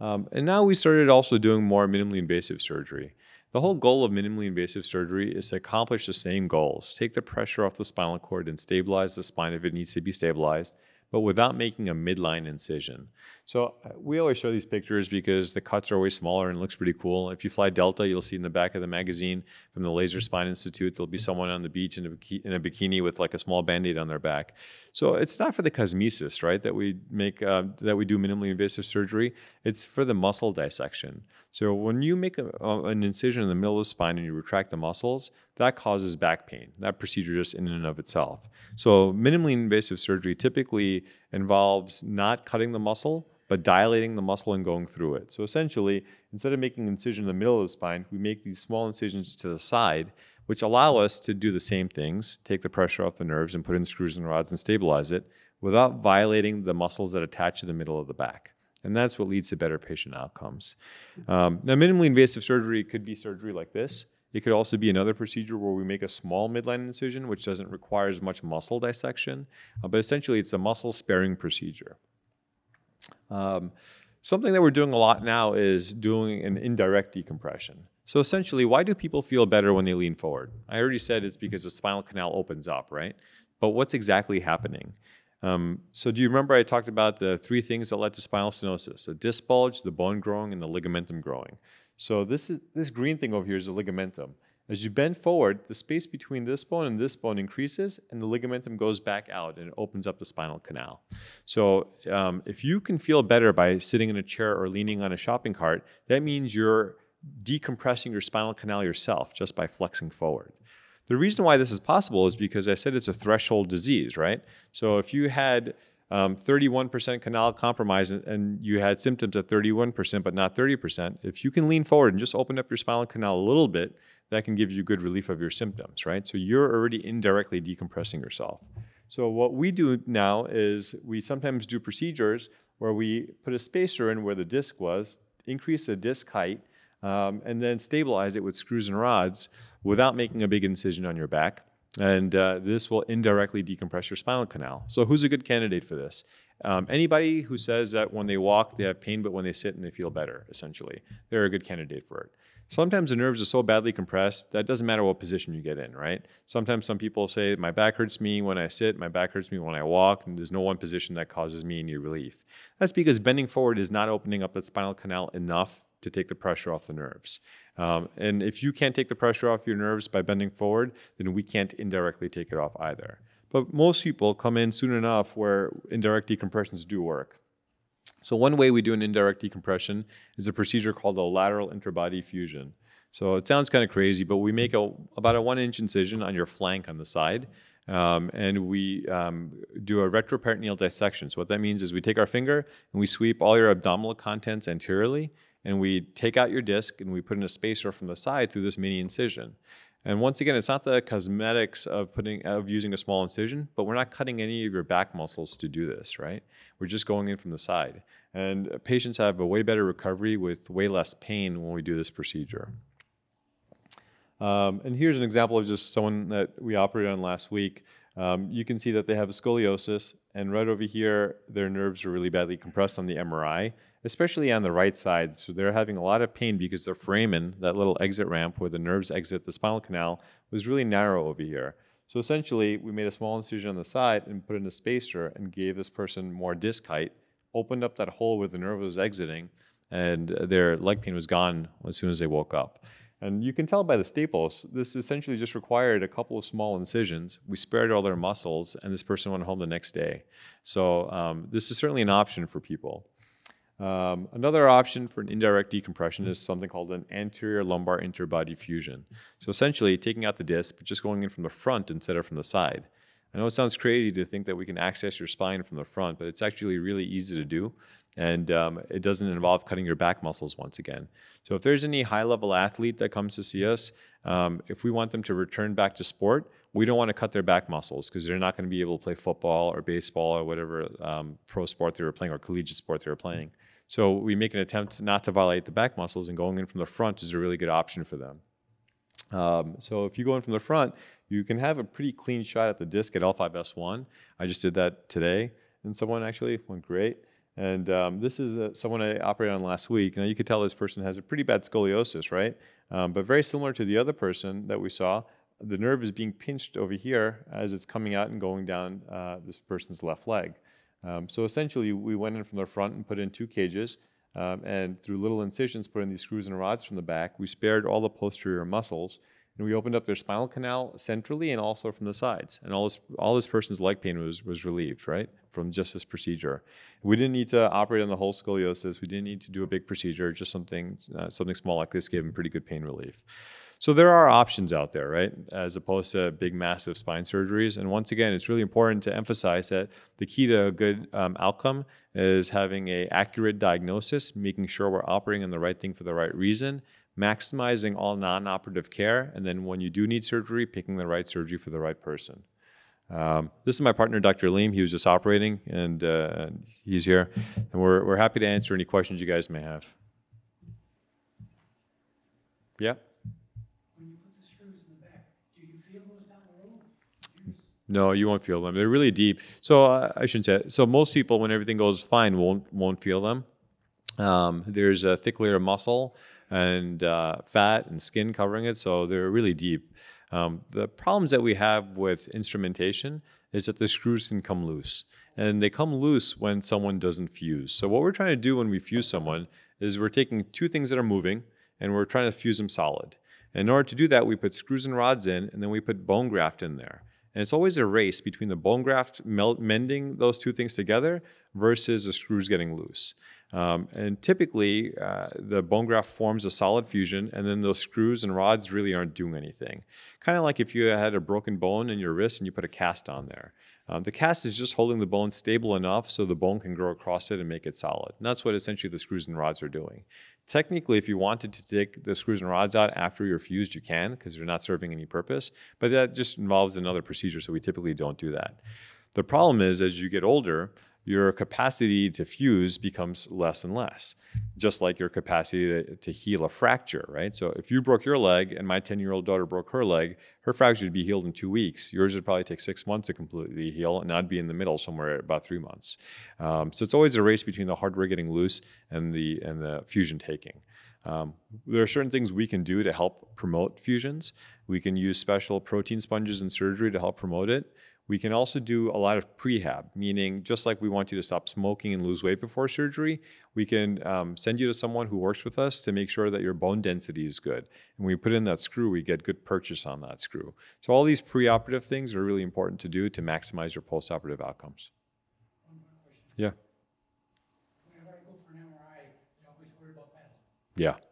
Um, and now we started also doing more minimally invasive surgery. The whole goal of minimally invasive surgery is to accomplish the same goals. Take the pressure off the spinal cord and stabilize the spine if it needs to be stabilized, but without making a midline incision. So uh, we always show these pictures because the cuts are always smaller and looks pretty cool. If you fly Delta, you'll see in the back of the magazine from the Laser Spine Institute, there'll be someone on the beach in a, in a bikini with like a small band-aid on their back. So it's not for the cosmesis, right, that we make uh, that we do minimally invasive surgery. It's for the muscle dissection. So when you make a, an incision in the middle of the spine and you retract the muscles, that causes back pain. That procedure just in and of itself. So minimally invasive surgery typically involves not cutting the muscle, but dilating the muscle and going through it. So essentially, instead of making an incision in the middle of the spine, we make these small incisions to the side, which allow us to do the same things, take the pressure off the nerves and put in screws and rods and stabilize it without violating the muscles that attach to the middle of the back. And that's what leads to better patient outcomes. Um, now, minimally invasive surgery could be surgery like this. It could also be another procedure where we make a small midline incision, which doesn't require as much muscle dissection, uh, but essentially it's a muscle sparing procedure. Um, something that we're doing a lot now is doing an indirect decompression. So essentially, why do people feel better when they lean forward? I already said it's because the spinal canal opens up, right? But what's exactly happening? Um, so do you remember I talked about the three things that led to spinal stenosis? The disc bulge, the bone growing, and the ligamentum growing. So this is this green thing over here is the ligamentum. As you bend forward, the space between this bone and this bone increases, and the ligamentum goes back out and it opens up the spinal canal. So, um, if you can feel better by sitting in a chair or leaning on a shopping cart, that means you're decompressing your spinal canal yourself just by flexing forward. The reason why this is possible is because I said it's a threshold disease, right? So, if you had um, 31% canal compromise and you had symptoms at 31% but not 30%, if you can lean forward and just open up your spinal canal a little bit, that can give you good relief of your symptoms, right? So you're already indirectly decompressing yourself. So what we do now is we sometimes do procedures where we put a spacer in where the disc was, increase the disc height, um, and then stabilize it with screws and rods without making a big incision on your back. And uh, this will indirectly decompress your spinal canal. So, who's a good candidate for this? Um, anybody who says that when they walk they have pain, but when they sit and they feel better, essentially, they're a good candidate for it. Sometimes the nerves are so badly compressed that doesn't matter what position you get in, right? Sometimes some people say, My back hurts me when I sit, my back hurts me when I walk, and there's no one position that causes me any relief. That's because bending forward is not opening up the spinal canal enough to take the pressure off the nerves. Um, and if you can't take the pressure off your nerves by bending forward, then we can't indirectly take it off either. But most people come in soon enough where indirect decompressions do work. So one way we do an indirect decompression is a procedure called a lateral interbody fusion. So it sounds kind of crazy, but we make a, about a one inch incision on your flank on the side. Um, and we um, do a retroperitoneal dissection. So what that means is we take our finger and we sweep all your abdominal contents anteriorly and we take out your disc and we put in a spacer from the side through this mini incision. And once again, it's not the cosmetics of putting of using a small incision, but we're not cutting any of your back muscles to do this, right? We're just going in from the side. And patients have a way better recovery with way less pain when we do this procedure. Um, and here's an example of just someone that we operated on last week. Um, you can see that they have a scoliosis, and right over here, their nerves are really badly compressed on the MRI, especially on the right side. So they're having a lot of pain because their foramen, that little exit ramp where the nerves exit the spinal canal, was really narrow over here. So essentially, we made a small incision on the side and put in a spacer and gave this person more disc height, opened up that hole where the nerve was exiting, and their leg pain was gone as soon as they woke up. And you can tell by the staples, this essentially just required a couple of small incisions. We spared all their muscles, and this person went home the next day. So um, this is certainly an option for people. Um, another option for an indirect decompression is something called an anterior lumbar interbody fusion. So essentially taking out the disc, but just going in from the front instead of from the side. I know it sounds crazy to think that we can access your spine from the front, but it's actually really easy to do and um, it doesn't involve cutting your back muscles once again. So if there's any high-level athlete that comes to see us, um, if we want them to return back to sport, we don't want to cut their back muscles because they're not going to be able to play football or baseball or whatever um, pro sport they were playing or collegiate sport they were playing. So we make an attempt not to violate the back muscles, and going in from the front is a really good option for them. Um, so if you go in from the front, you can have a pretty clean shot at the disc at L5S1. I just did that today, and someone actually went great. And um, this is a, someone I operated on last week. Now you could tell this person has a pretty bad scoliosis, right? Um, but very similar to the other person that we saw, the nerve is being pinched over here as it's coming out and going down uh, this person's left leg. Um, so essentially, we went in from the front and put in two cages, um, and through little incisions, put in these screws and rods from the back. We spared all the posterior muscles, and we opened up their spinal canal centrally and also from the sides. And all this, all this person's leg pain was, was relieved, right, from just this procedure. We didn't need to operate on the whole scoliosis. We didn't need to do a big procedure. Just something, uh, something small like this gave him pretty good pain relief. So there are options out there, right, as opposed to big, massive spine surgeries. And once again, it's really important to emphasize that the key to a good um, outcome is having a accurate diagnosis, making sure we're operating on the right thing for the right reason, maximizing all non-operative care, and then when you do need surgery, picking the right surgery for the right person. Um, this is my partner, Dr. Aleem. He was just operating, and uh, he's here. And we're, we're happy to answer any questions you guys may have. Yeah? When you put the screws in the back, do you feel those down the road? No, you won't feel them. They're really deep. So uh, I shouldn't say it. So most people, when everything goes fine, won't won't feel them. Um, there's a thick layer of muscle and uh, fat and skin covering it, so they're really deep. Um, the problems that we have with instrumentation is that the screws can come loose, and they come loose when someone doesn't fuse. So what we're trying to do when we fuse someone is we're taking two things that are moving and we're trying to fuse them solid. And in order to do that, we put screws and rods in, and then we put bone graft in there. And it's always a race between the bone graft mending those two things together versus the screws getting loose. Um, and typically, uh, the bone graft forms a solid fusion, and then those screws and rods really aren't doing anything. Kind of like if you had a broken bone in your wrist and you put a cast on there. Um, the cast is just holding the bone stable enough so the bone can grow across it and make it solid. And that's what essentially the screws and rods are doing. Technically, if you wanted to take the screws and rods out after you're fused, you can because they're not serving any purpose. But that just involves another procedure, so we typically don't do that. The problem is, as you get older, your capacity to fuse becomes less and less, just like your capacity to, to heal a fracture, right? So if you broke your leg and my 10 year old daughter broke her leg, her fracture would be healed in two weeks. Yours would probably take six months to completely heal, and I'd be in the middle somewhere about three months. Um, so it's always a race between the hardware getting loose and the, and the fusion taking. Um, there are certain things we can do to help promote fusions. We can use special protein sponges in surgery to help promote it. We can also do a lot of prehab, meaning just like we want you to stop smoking and lose weight before surgery, we can um, send you to someone who works with us to make sure that your bone density is good. And when we put in that screw, we get good purchase on that screw. So all these preoperative things are really important to do to maximize your postoperative outcomes. One more question. Yeah. Whenever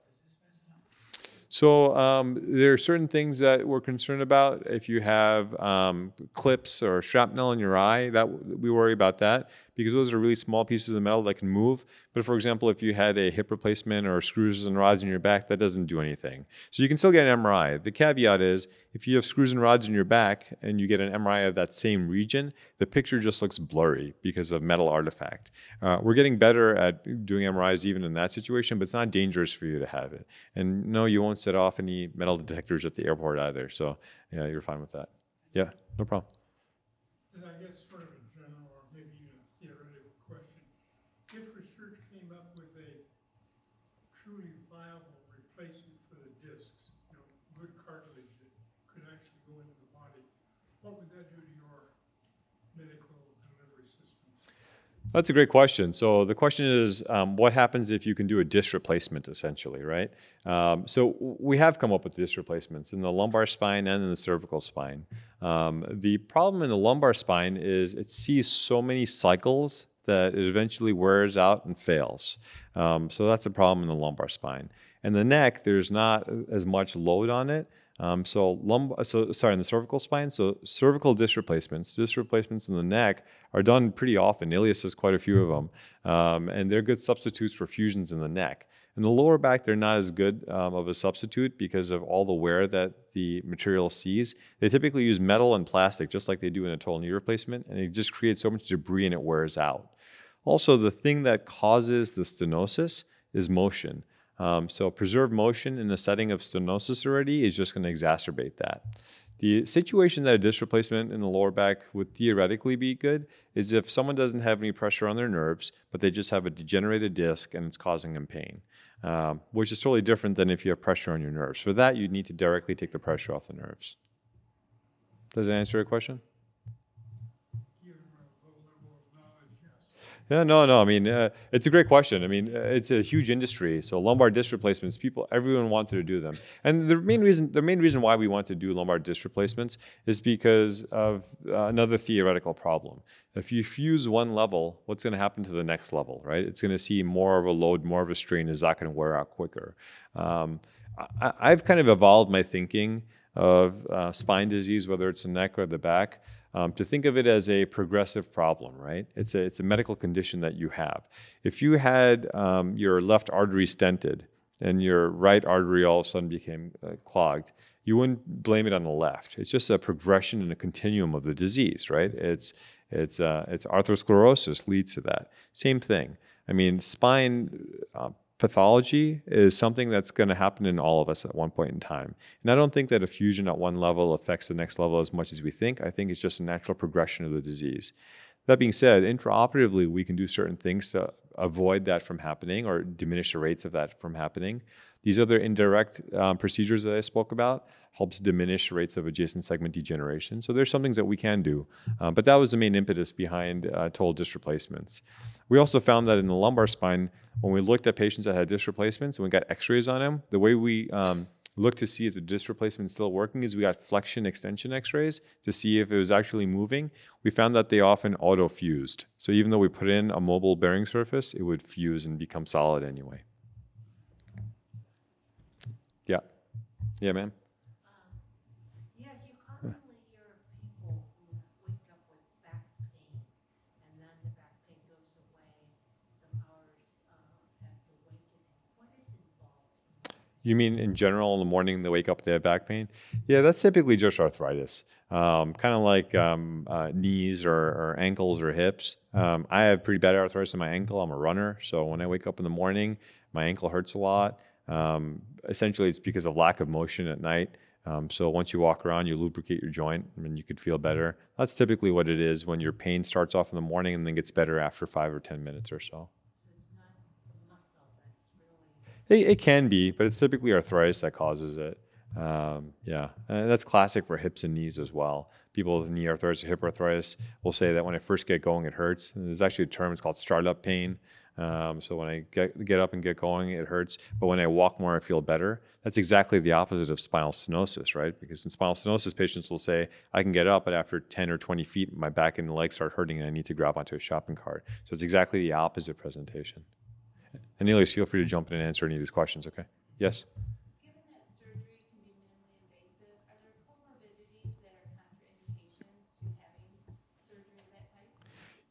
So um, there are certain things that we're concerned about. If you have um, clips or shrapnel in your eye, that we worry about that because those are really small pieces of metal that can move. But for example, if you had a hip replacement or screws and rods in your back, that doesn't do anything. So you can still get an MRI. The caveat is if you have screws and rods in your back and you get an MRI of that same region, the picture just looks blurry because of metal artifact. Uh, we're getting better at doing MRIs even in that situation, but it's not dangerous for you to have it. And no, you won't set off any metal detectors at the airport either. So yeah, you're fine with that. Yeah, no problem. And I guess sort of a general or maybe even a theoretical question. If research came up with a truly viable replacement for the discs, you know, good cartilage that could actually go into the body, what would that do to your medical delivery systems? That's a great question. So the question is, um, what happens if you can do a disc replacement, essentially, right? Um, so we have come up with disc replacements in the lumbar spine and in the cervical spine. Um, the problem in the lumbar spine is it sees so many cycles that it eventually wears out and fails. Um, so that's a problem in the lumbar spine. And the neck, there's not as much load on it. Um, so so sorry, in the cervical spine, so cervical disc replacements, disc replacements in the neck are done pretty often. Ilyas has quite a few of them, um, and they're good substitutes for fusions in the neck. In the lower back, they're not as good um, of a substitute because of all the wear that the material sees. They typically use metal and plastic, just like they do in a total knee replacement, and it just creates so much debris and it wears out. Also, the thing that causes the stenosis is motion. Um, so preserved motion in a setting of stenosis already is just going to exacerbate that. The situation that a disc replacement in the lower back would theoretically be good is if someone doesn't have any pressure on their nerves, but they just have a degenerated disc and it's causing them pain, um, which is totally different than if you have pressure on your nerves. For that, you need to directly take the pressure off the nerves. Does that answer your question? Yeah, no, no. I mean, uh, it's a great question. I mean, uh, it's a huge industry. So lumbar disc replacements, people, everyone wanted to do them, and the main reason, the main reason why we want to do lumbar disc replacements is because of uh, another theoretical problem. If you fuse one level, what's going to happen to the next level, right? It's going to see more of a load, more of a strain. Is that going to wear out quicker? Um, I, I've kind of evolved my thinking of uh, spine disease, whether it's the neck or the back, um, to think of it as a progressive problem, right? It's a, it's a medical condition that you have. If you had um, your left artery stented and your right artery all of a sudden became uh, clogged, you wouldn't blame it on the left. It's just a progression in a continuum of the disease, right? It's, it's, uh, it's arthrosclerosis leads to that. Same thing. I mean, spine uh, pathology is something that's going to happen in all of us at one point in time. And I don't think that a fusion at one level affects the next level as much as we think. I think it's just a natural progression of the disease. That being said, intraoperatively, we can do certain things to avoid that from happening or diminish the rates of that from happening. These other indirect um, procedures that I spoke about helps diminish rates of adjacent segment degeneration. So there's some things that we can do, um, but that was the main impetus behind uh, total disc replacements. We also found that in the lumbar spine, when we looked at patients that had disc replacements and we got X-rays on them, the way we um, looked to see if the disc replacement is still working is we got flexion extension x-rays to see if it was actually moving. We found that they often auto-fused. So even though we put in a mobile bearing surface, it would fuse and become solid anyway. Yeah. Yeah, ma'am. Yes, you commonly hear of people who wake up with back pain, and then the back pain goes away hours after waking. You mean in general in the morning they wake up they have back pain? Yeah, that's typically just arthritis, um, kind of like um, uh, knees or, or ankles or hips. Um, I have pretty bad arthritis in my ankle. I'm a runner, so when I wake up in the morning, my ankle hurts a lot. Um, essentially, it's because of lack of motion at night. Um, so once you walk around, you lubricate your joint, and you could feel better. That's typically what it is when your pain starts off in the morning and then gets better after five or ten minutes or so. It, it can be, but it's typically arthritis that causes it. Um, yeah, and that's classic for hips and knees as well. People with knee arthritis or hip arthritis will say that when I first get going, it hurts. There's actually a term, it's called startup pain. Um, so when I get, get up and get going, it hurts. But when I walk more, I feel better. That's exactly the opposite of spinal stenosis, right? Because in spinal stenosis, patients will say, I can get up, but after 10 or 20 feet, my back and legs start hurting and I need to grab onto a shopping cart. So it's exactly the opposite presentation. And feel free to jump in and answer any of these questions, okay? Yes?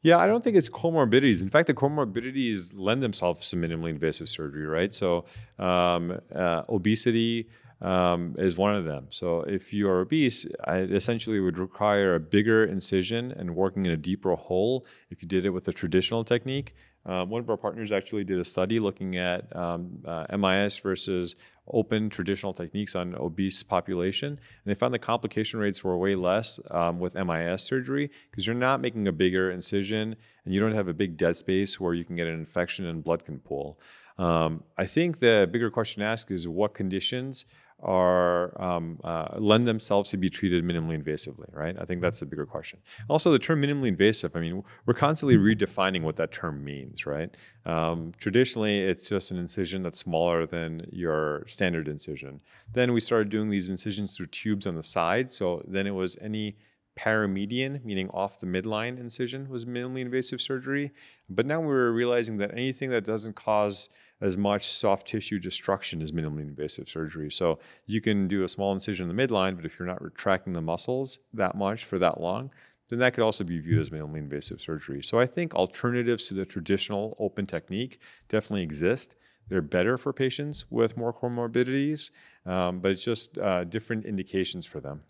Yeah, I don't think it's comorbidities. In fact, the comorbidities lend themselves to minimally invasive surgery, right? So, um, uh, obesity um, is one of them. So, if you are obese, it essentially would require a bigger incision and working in a deeper hole if you did it with a traditional technique. Um, one of our partners actually did a study looking at um, uh, MIS versus open traditional techniques on obese population, and they found the complication rates were way less um, with MIS surgery because you're not making a bigger incision and you don't have a big dead space where you can get an infection and blood can pool. Um, I think the bigger question to ask is what conditions are um, uh, lend themselves to be treated minimally invasively, right? I think that's a bigger question. Also, the term minimally invasive. I mean, we're constantly redefining what that term means, right? Um, traditionally, it's just an incision that's smaller than your standard incision. Then we started doing these incisions through tubes on the side. So then it was any paramedian, meaning off the midline incision, was minimally invasive surgery. But now we're realizing that anything that doesn't cause as much soft tissue destruction is minimally invasive surgery. So you can do a small incision in the midline, but if you're not retracting the muscles that much for that long, then that could also be viewed as minimally invasive surgery. So I think alternatives to the traditional open technique definitely exist. They're better for patients with more comorbidities, um, but it's just uh, different indications for them.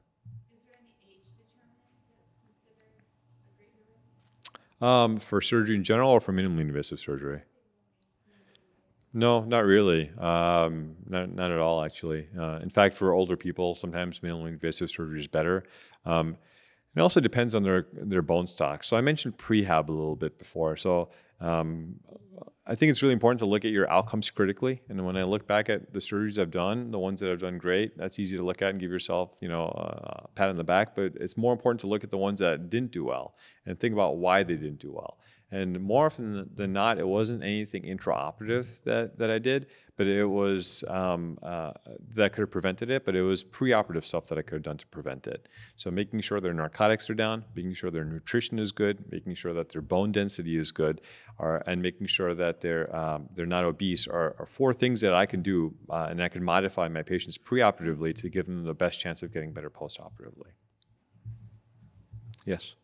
Um, for surgery in general or for minimally invasive surgery? No, not really. Um, not, not at all, actually. Uh, in fact, for older people, sometimes minimally invasive surgery is better. Um, it also depends on their their bone stock. So I mentioned prehab a little bit before. So um, I think it's really important to look at your outcomes critically. And when I look back at the surgeries I've done, the ones that I've done great, that's easy to look at and give yourself, you know, a pat on the back. But it's more important to look at the ones that didn't do well and think about why they didn't do well. And more often than not, it wasn't anything intraoperative that, that I did, but it was um, uh, that could have prevented it, but it was preoperative stuff that I could have done to prevent it. So making sure their narcotics are down, making sure their nutrition is good, making sure that their bone density is good, and making sure that they're, um, they're not obese are, are, four things that I can do, uh, and I can modify my patients preoperatively to give them the best chance of getting better postoperatively. Yes.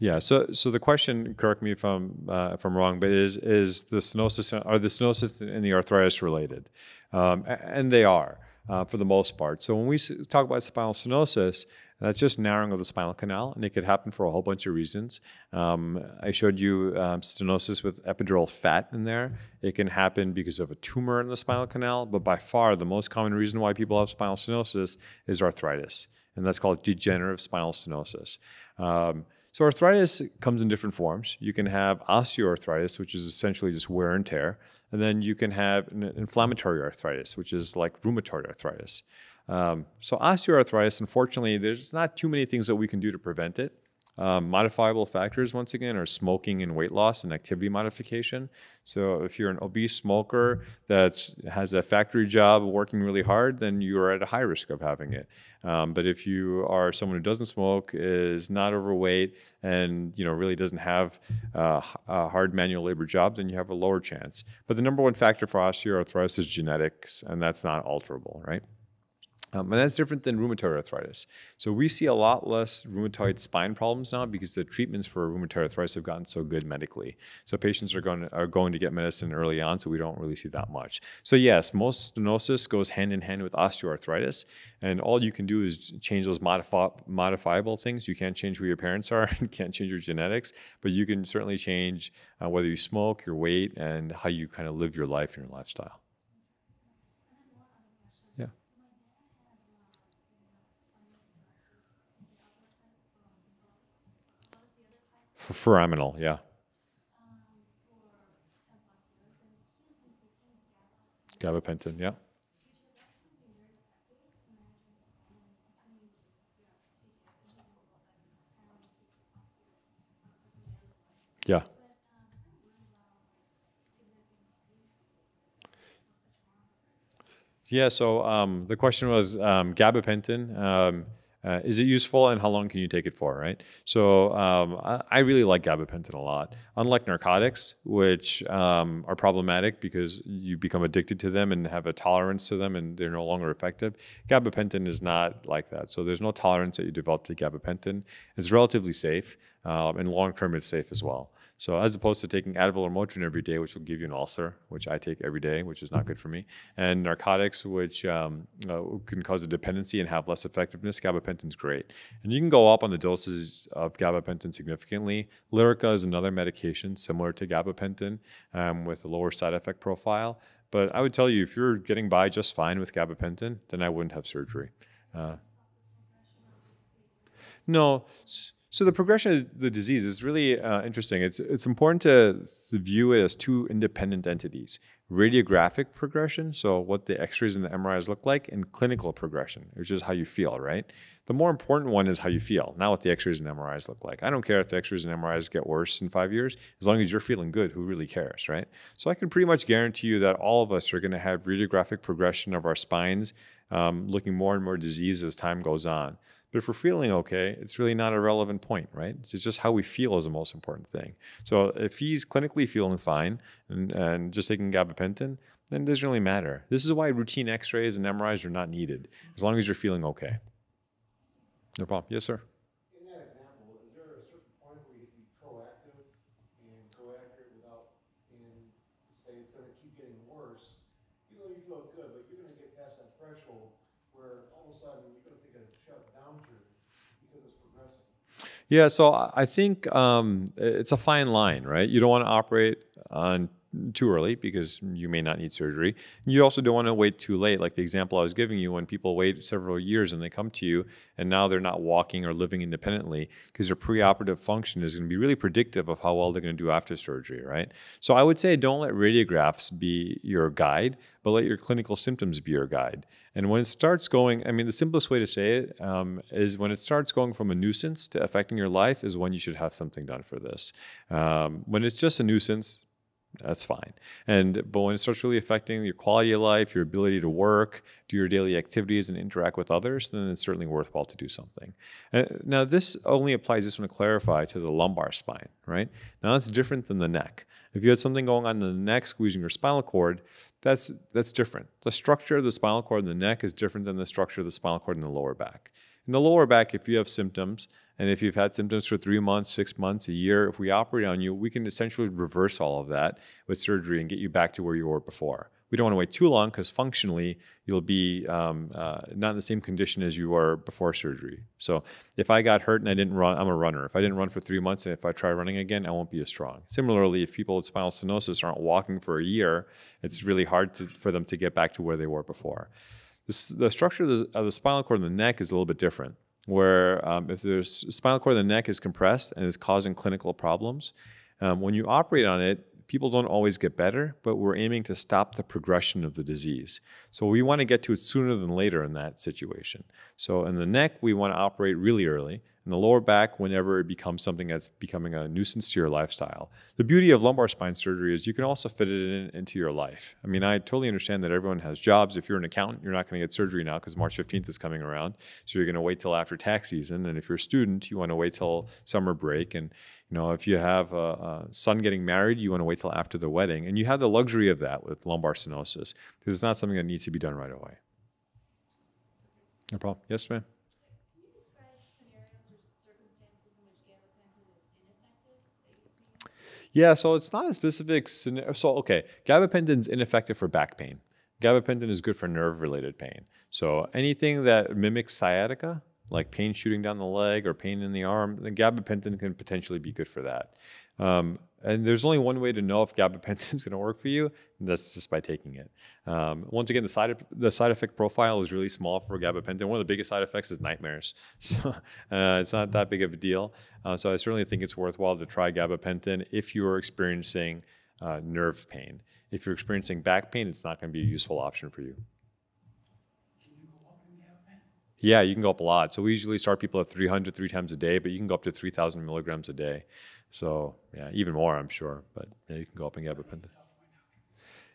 Yeah. So, so the question, correct me if I'm uh, if I'm wrong, but is is the stenosis are the stenosis and the arthritis related? Um, and they are uh, for the most part. So when we talk about spinal stenosis, that's just narrowing of the spinal canal, and it could happen for a whole bunch of reasons. Um, I showed you um, stenosis with epidural fat in there. It can happen because of a tumor in the spinal canal, but by far the most common reason why people have spinal stenosis is arthritis, and that's called degenerative spinal stenosis. Um, so arthritis comes in different forms. You can have osteoarthritis, which is essentially just wear and tear, and then you can have an inflammatory arthritis, which is like rheumatoid arthritis. Um, so osteoarthritis, unfortunately, there's not too many things that we can do to prevent it. Um, modifiable factors, once again, are smoking and weight loss and activity modification. So, if you're an obese smoker that has a factory job working really hard, then you are at a high risk of having it. Um, but if you are someone who doesn't smoke, is not overweight, and you know really doesn't have uh, a hard manual labor job, then you have a lower chance. But the number one factor for osteoarthritis is genetics, and that's not alterable, right? Um, and that's different than rheumatoid arthritis. So we see a lot less rheumatoid spine problems now because the treatments for rheumatoid arthritis have gotten so good medically. So patients are going to, are going to get medicine early on, so we don't really see that much. So yes, most stenosis goes hand in hand with osteoarthritis, and all you can do is change those modifi- modifiable things. You can't change who your parents are, you can't change your genetics, but you can certainly change uh, whether you smoke, your weight, and how you kind of live your life and your lifestyle. Foraminal, yeah. Gabapentin, yeah. Yeah. Yeah, so um, the question was um, gabapentin. Um, Uh, is it useful and how long can you take it for, right? So um, I, I really like gabapentin a lot. Unlike narcotics, which um, are problematic because you become addicted to them and have a tolerance to them and they're no longer effective, gabapentin is not like that. So there's no tolerance that you develop to gabapentin. It's relatively safe um, and long term it's safe as well. So as opposed to taking Advil or Motrin every day, which will give you an ulcer, which I take every day, which is not good for me, and narcotics, which um, uh, can cause a dependency and have less effectiveness, gabapentin's great. And you can go up on the doses of gabapentin significantly. Lyrica is another medication similar to gabapentin um, with a lower side effect profile. But I would tell you, if you're getting by just fine with gabapentin, then I wouldn't have surgery. Uh, no. So the progression of the disease is really uh, interesting. It's it's important to, view it as two independent entities: radiographic progression, so what the X-rays and the MRIs look like, and clinical progression, which is how you feel. Right. The more important one is how you feel, not what the X-rays and MRIs look like. I don't care if the X-rays and MRIs get worse in five years, as long as you're feeling good. Who really cares, right? So I can pretty much guarantee you that all of us are going to have radiographic progression of our spines, um, looking more and more disease as time goes on. But if we're feeling okay, it's really not a relevant point, right? It's just how we feel is the most important thing. So if he's clinically feeling fine and, and just taking gabapentin, then it doesn't really matter. This is why routine x-rays and MRIs are not needed, as long as you're feeling okay. No problem. Yes, sir. In that example, is there a certain point where you have to be proactive and go after it without being, say it's gonna keep getting worse? Even though you feel good, but you're gonna get past that threshold where all of a sudden you're gonna take a sharp downturn because it's progressing. Yeah, so I think um, it's a fine line, right? You don't want to operate on too early because you may not need surgery. You also don't want to wait too late, like the example I was giving you when people wait several years and they come to you and now they're not walking or living independently because their preoperative function is going to be really predictive of how well they're going to do after surgery, right? So I would say don't let radiographs be your guide, but let your clinical symptoms be your guide. And when it starts going, I mean, the simplest way to say it um, is when it starts going from a nuisance to affecting your life is when you should have something done for this. Um, when it's just a nuisance, that's fine. And but when it starts really affecting your quality of life, your ability to work, do your daily activities, and interact with others, then it's certainly worthwhile to do something. Uh, now, this only applies. Just want to clarify to the lumbar spine, right? Now, that's different than the neck. If you had something going on in the neck squeezing your spinal cord, that's that's different. The structure of the spinal cord in the neck is different than the structure of the spinal cord in the lower back. In the lower back, if you have symptoms, and if you've had symptoms for three months, six months, a year, if we operate on you, we can essentially reverse all of that with surgery and get you back to where you were before. We don't want to wait too long because functionally you'll be um, uh, not in the same condition as you were before surgery. So if I got hurt and I didn't run, I'm a runner. If I didn't run for three months and if I try running again, I won't be as strong. Similarly, if people with spinal stenosis aren't walking for a year, it's really hard to, for them to get back to where they were before. This, the structure of the, of the spinal cord in the neck is a little bit different where um, if there's spinal cord in the neck is compressed and is causing clinical problems, um, when you operate on it, people don't always get better, but we're aiming to stop the progression of the disease. So we want to get to it sooner than later in that situation. So in the neck, we want to operate really early. In the lower back, whenever it becomes something that's becoming a nuisance to your lifestyle. The beauty of lumbar spine surgery is you can also fit it in, into your life. I mean, I totally understand that everyone has jobs. If you're an accountant, you're not going to get surgery now because March 15th is coming around. So you're going to wait till after tax season. And if you're a student, you want to wait till summer break. And you know, if you have a, a son getting married, you want to wait till after the wedding. And you have the luxury of that with lumbar stenosis because it's not something that needs to be done right away. No problem. Yes, ma'am. Can you describe scenarios or circumstances in which gabapentin is ineffective that you've seen? Yeah, so it's not a specific scenario. So, okay, gabapentin is ineffective for back pain. Gabapentin is good for nerve related pain. So, anything that mimics sciatica, like pain shooting down the leg or pain in the arm, then gabapentin can potentially be good for that. Um, and there's only one way to know if gabapentin is going to work for you, and that's just by taking it. Um, once again, the side the side effect profile is really small for gabapentin. One of the biggest side effects is nightmares, so uh, it's not that big of a deal. Uh, so I certainly think it's worthwhile to try gabapentin if you are experiencing uh, nerve pain. If you're experiencing back pain, it's not going to be a useful option for you. Yeah, you can go up a lot. So we usually start people at 300 three times a day, but you can go up to 3,000 milligrams a day. So yeah, even more, I'm sure. But yeah, you can go up and gabapentin.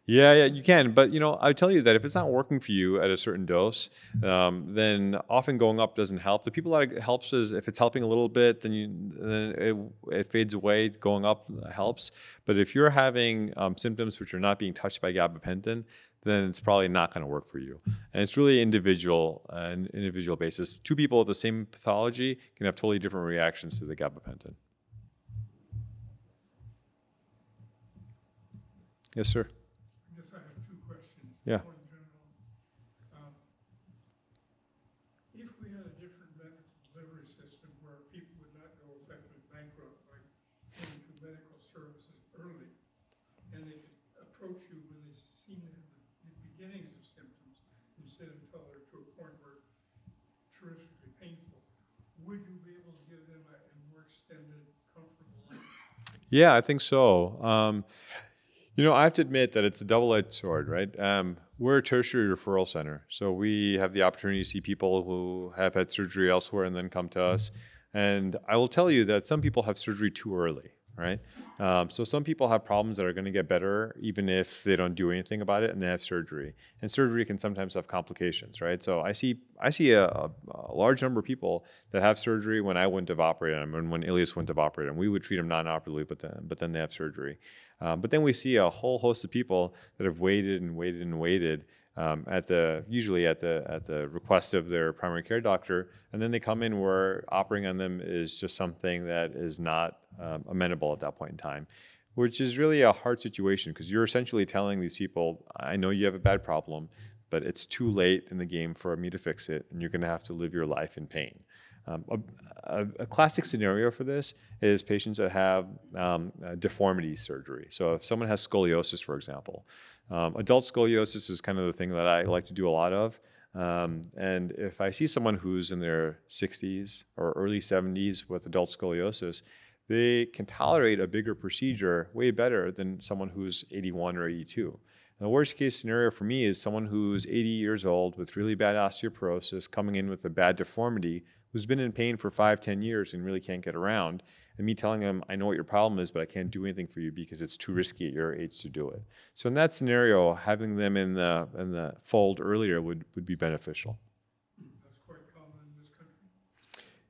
Yeah, yeah, you can. But you know, I tell you that if it's not working for you at a certain dose, um, then often going up doesn't help. The people that it helps is if it's helping a little bit, then you then it, it fades away. Going up helps. But if you're having um, symptoms which are not being touched by gabapentin, then it's probably not going to work for you. And it's really individual, uh, an individual basis. Two people with the same pathology can have totally different reactions to the gabapentin. Yes, sir. I guess I have two questions. Yeah. Um, If we had a different medical delivery system where people would not go effectively bankrupt by going to medical services early, and they could approach you when they seem to have the the beginnings of symptoms, instead of until they're to a point where it's terrifically painful, would you be able to give them a a more extended, comfortable life? Yeah, I think so. Um, you know, I have to admit that it's a double-edged sword, right? Um, we're a tertiary referral center, so we have the opportunity to see people who have had surgery elsewhere and then come to us. And I will tell you that some people have surgery too early, right? Um, so some people have problems that are going to get better even if they don't do anything about it, and they have surgery. And surgery can sometimes have complications, right? So I see I see a, a, a large number of people that have surgery when I wouldn't have operated on them, and when Ilyas wouldn't have operated on them. We would treat them non-operatively, but then but then they have surgery. Um, but then we see a whole host of people that have waited and waited and waited um, at the usually at the at the request of their primary care doctor, and then they come in where operating on them is just something that is not um, amenable at that point in time, which is really a hard situation because you're essentially telling these people, I know you have a bad problem, but it's too late in the game for me to fix it, and you're going to have to live your life in pain. Um, a, a, a classic scenario for this is patients that have um, deformity surgery. So if someone has scoliosis, for example, um, adult scoliosis is kind of the thing that I like to do a lot of. Um, and if I see someone who's in their 60s or early 70s with adult scoliosis, they can tolerate a bigger procedure way better than someone who's 81 or 82. And the worst case scenario for me is someone who's 80 years old with really bad osteoporosis coming in with a bad deformity who's been in pain for five, 10 years and really can't get around. And me telling them, I know what your problem is, but I can't do anything for you because it's too risky at your age to do it. So in that scenario, having them in the, in the fold earlier would, would be beneficial. That's quite common in this country.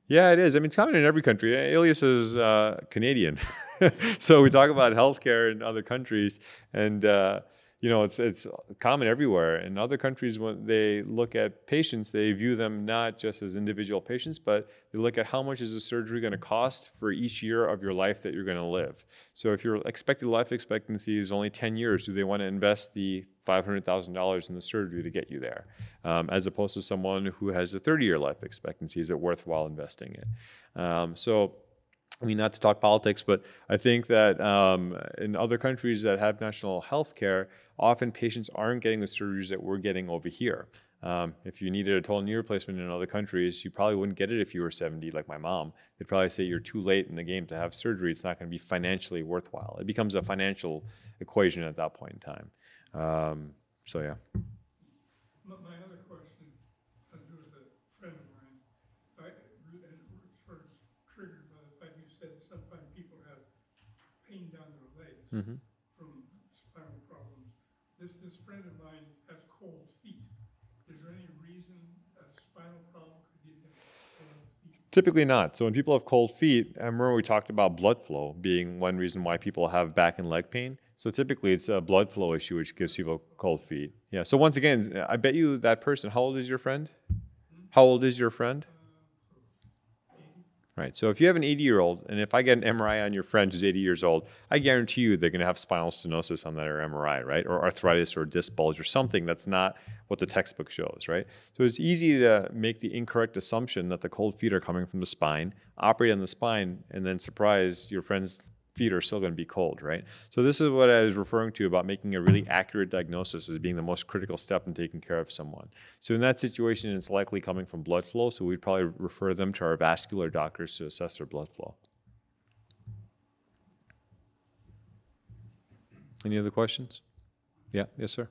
Yeah, it is. I mean, it's common in every country. Ilyas is uh, Canadian, so we talk about healthcare in other countries, and uh, you know, it's it's common everywhere. In other countries, when they look at patients, they view them not just as individual patients, but they look at how much is the surgery going to cost for each year of your life that you're going to live. So, if your expected life expectancy is only 10 years, do they want to invest the $500,000 in the surgery to get you there, um, as opposed to someone who has a 30-year life expectancy? Is it worthwhile investing it? Um, so. I mean, not to talk politics, but I think that um, in other countries that have national health care, often patients aren't getting the surgeries that we're getting over here. Um, if you needed a total knee replacement in other countries, you probably wouldn't get it if you were 70, like my mom. They'd probably say you're too late in the game to have surgery. It's not going to be financially worthwhile. It becomes a financial equation at that point in time. Um, so, yeah. My, my other question, uh, there was a friend of mine, I, and it was sort of triggered by the fact you said sometimes people have pain down Mhm. from spinal problems. This, this friend of mine has cold feet. Is there any reason a spinal problem could? Typically not. So when people have cold feet, I remember we talked about blood flow being one reason why people have back and leg pain. So typically it's a blood flow issue which gives people cold feet. Yeah. So once again, I bet you that person. How old is your friend? How old is your friend? Right. So if you have an 80 year old, and if I get an MRI on your friend who's 80 years old, I guarantee you they're going to have spinal stenosis on that MRI, right? Or arthritis or disc bulge or something that's not what the textbook shows, right? So it's easy to make the incorrect assumption that the cold feet are coming from the spine, operate on the spine, and then surprise your friend's feet are still going to be cold, right? So this is what I was referring to about making a really accurate diagnosis as being the most critical step in taking care of someone. So in that situation, it's likely coming from blood flow, so we'd probably refer them to our vascular doctors to assess their blood flow. Any other questions? Yeah, yes, sir.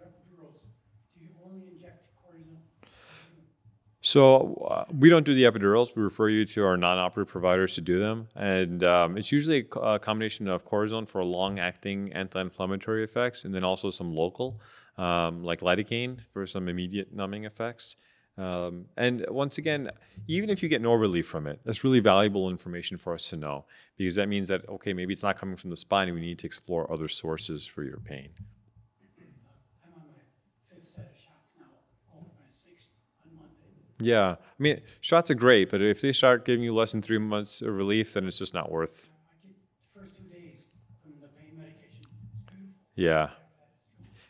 epidurals, do you only inject cortisone? So uh, we don't do the epidurals. We refer you to our non-operative providers to do them, and um, it's usually a combination of cortisone for long-acting anti-inflammatory effects, and then also some local, um, like lidocaine for some immediate numbing effects. Um, and once again, even if you get no relief from it, that's really valuable information for us to know because that means that okay, maybe it's not coming from the spine, and we need to explore other sources for your pain. I'm on my fifth set of shots now, over my sixth on Monday. Yeah, I mean, shots are great, but if they start giving you less than three months of relief, then it's just not worth. Yeah.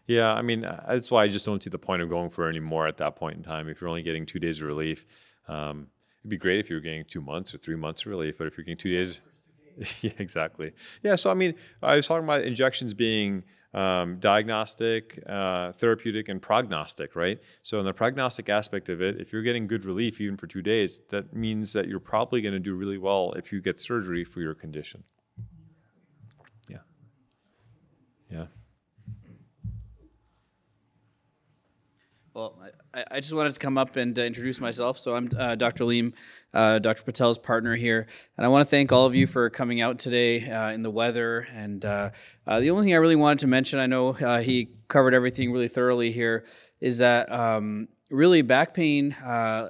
Yeah, I mean, uh, that's why I just don't see the point of going for any more at that point in time. If you're only getting two days of relief, um, it'd be great if you were getting two months or three months of relief. But if you're getting two days, yeah, exactly. Yeah, so I mean, I was talking about injections being um, diagnostic, uh, therapeutic, and prognostic, right? So in the prognostic aspect of it, if you're getting good relief even for two days, that means that you're probably going to do really well if you get surgery for your condition. Well, I, I just wanted to come up and uh, introduce myself. So I'm uh, Dr. Aleem, uh, Dr. Patel's partner here, and I want to thank all of you for coming out today uh, in the weather. And uh, uh, the only thing I really wanted to mention, I know he covered everything really thoroughly here, is that um, really back pain,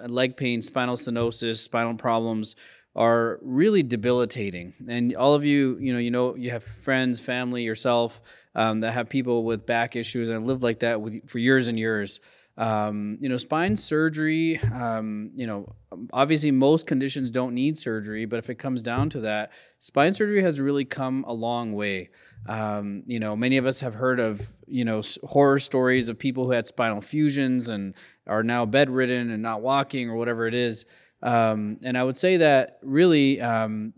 leg pain, spinal stenosis, spinal problems are really debilitating. And all of you, you know, you know, you have friends, family, yourself um, that have people with back issues and lived like that with, for years and years. Um, you know, spine surgery, um, you know, obviously most conditions don't need surgery, but if it comes down to that, spine surgery has really come a long way. Um, you know, many of us have heard of, you know, horror stories of people who had spinal fusions and are now bedridden and not walking or whatever it is. Um, and I would say that really, um,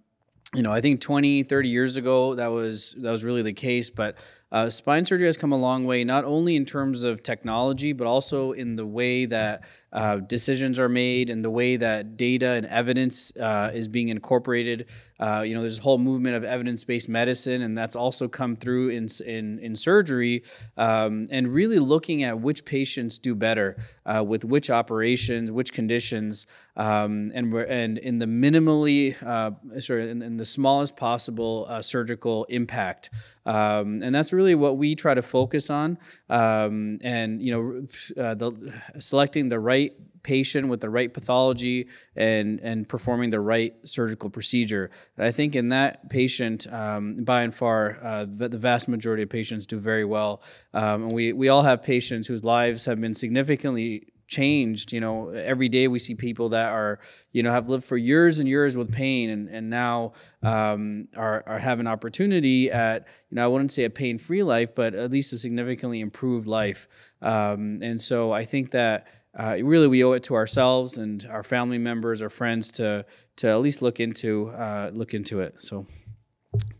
you know, I think 20, 30 years ago, that was that was really the case. But uh, spine surgery has come a long way, not only in terms of technology, but also in the way that uh, decisions are made and the way that data and evidence uh, is being incorporated. Uh, you know, there's a whole movement of evidence-based medicine, and that's also come through in in, in surgery, um, and really looking at which patients do better uh, with which operations, which conditions, um, and and in the minimally, uh, sorry, in, in the smallest possible surgical impact. Um, and that's really what we try to focus on. Um, and you know, uh, the selecting the right patient with the right pathology and and performing the right surgical procedure. And I think in that patient, um, by and far, uh, the, vast majority of patients do very well. Um, and we we all have patients whose lives have been significantly changed you know every day we see people that are you know have lived for years and years with pain and, and now um, are, are have an opportunity at you know i wouldn't say a pain-free life but at least a significantly improved life. Um, and so i think that uh, really we owe it to ourselves and our family members our friends to to at least look into uh, look into it. So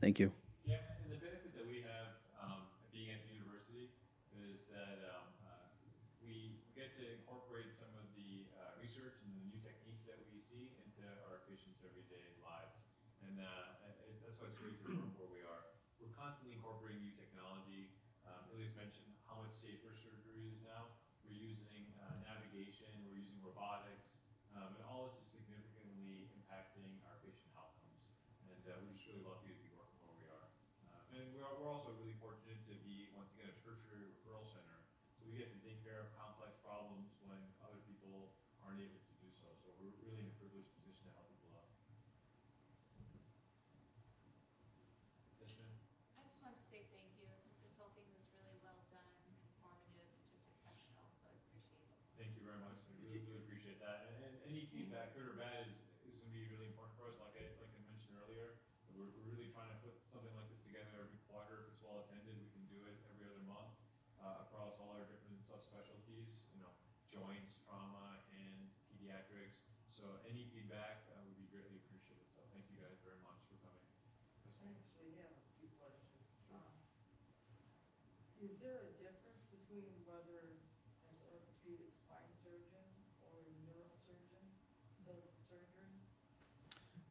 thank you Yeah, and the benefit that we have um, being at the university is that um, uh, we get to incorporate some of the uh, research and the new techniques that we see into our patients' everyday lives. And uh, it- it- that's why it's great to work where we are. We're constantly incorporating new technology. Um, Ilyas mentioned how much safer surgery is now. We're using uh, navigation, we're using robotics, um, and all this is significantly impacting our patient outcomes. And uh, we're just really lucky to be working where we are. Uh, And we're, we're also really fortunate to be, once again, a tertiary referral center. So we get to take care of complex problems when other people aren't able to do so. So we're really in a privileged position to help people out. Yes, ma'am? I just wanted to say thank you. I think this whole thing was really well done, informative, just exceptional, so I appreciate it. Thank you very much. I really, really appreciate that. And, and any feedback, good or bad, is, is gonna be really important for us. Like I, like I mentioned earlier, we're, we're really trying to put something like this together every quarter. If it's well attended, we can do it every other month, uh, across all our different subspecialties, you know, joints, trauma, and pediatrics. So any feedback, uh, would be greatly appreciated. So thank you guys very much for coming. Yes, ma'am. Actually, have a few questions. Um, Is there a difference between whether an orthopedic spine surgeon or a neurosurgeon does the surgery?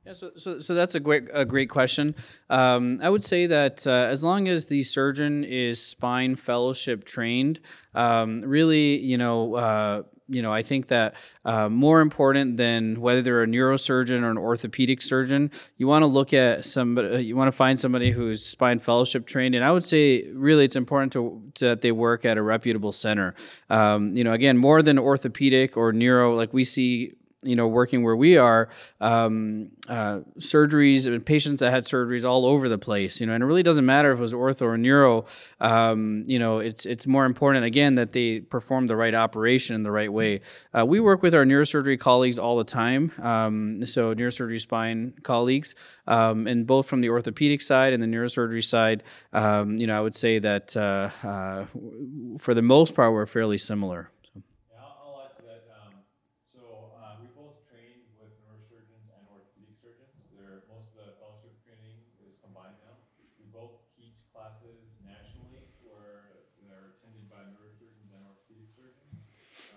Yeah, so, so, so that's a great, a great question. Um, I would say that uh, as long as the surgeon is spine fellowship trained, um, really, you know, uh, you know, I think that uh, more important than whether they're a neurosurgeon or an orthopedic surgeon, you want to look at somebody, you want to find somebody who's spine fellowship trained. And I would say really it's important to, to that they work at a reputable center. Um, you know, again, more than orthopedic or neuro, like we see you know, working where we are, um, uh, surgeries and patients that had surgeries all over the place, you know, and it really doesn't matter if it was ortho or neuro. Um, you know, it's it's more important again that they perform the right operation in the right way. Uh, we work with our neurosurgery colleagues all the time, um, so neurosurgery spine colleagues, um, and both from the orthopedic side and the neurosurgery side. Um, you know, I would say that uh, uh, for the most part we're fairly similar. Yeah, I'll, I'll add to that. Um, so uh, we both train with neurosurgeons and orthopedic surgeons. They're, most of the fellowship training is combined now. We both teach classes nationally where they're attended by neurosurgeons and orthopedic surgeons.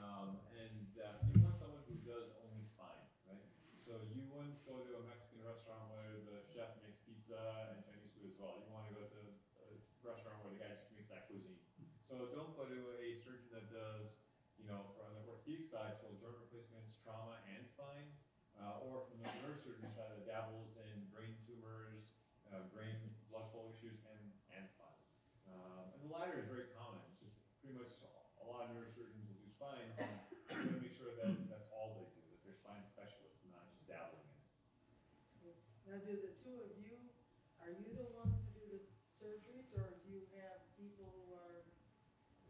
Um, and uh, you want someone who does only spine, right? So you wouldn't go to a Mexican restaurant where the chef makes pizza and Chinese food as well. You want to go to a restaurant where the guy just makes that cuisine. So don't go to a surgeon that does you know, from the orthopedic side, total joint replacements, trauma, and spine, uh, or from the neurosurgeon side that dabbles in brain tumors, uh, brain blood flow issues, and, and spine. Um, and the latter is very common. It's just pretty much a lot of neurosurgeons will do spines, and you want to make sure that that's all they do, that they're spine specialists and not just dabbling in it. Now, do the two of you, are you the ones who do the surgeries, or do you have people who are,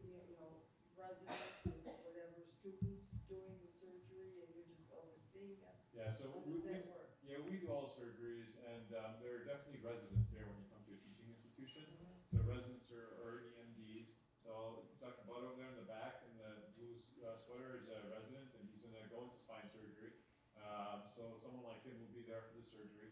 you know, residents or whatever, students doing the surgery, and you're just overseeing them? Yeah, so How we, does we, work? yeah, we do all the surgeries, and um, there are definitely residents there when you come to a teaching institution. The residents are already MDs. So Dr. Bud over there in the back in the blue uh, sweater is a resident, and he's gonna go into spine surgery. Um, so someone like him will be there for the surgery.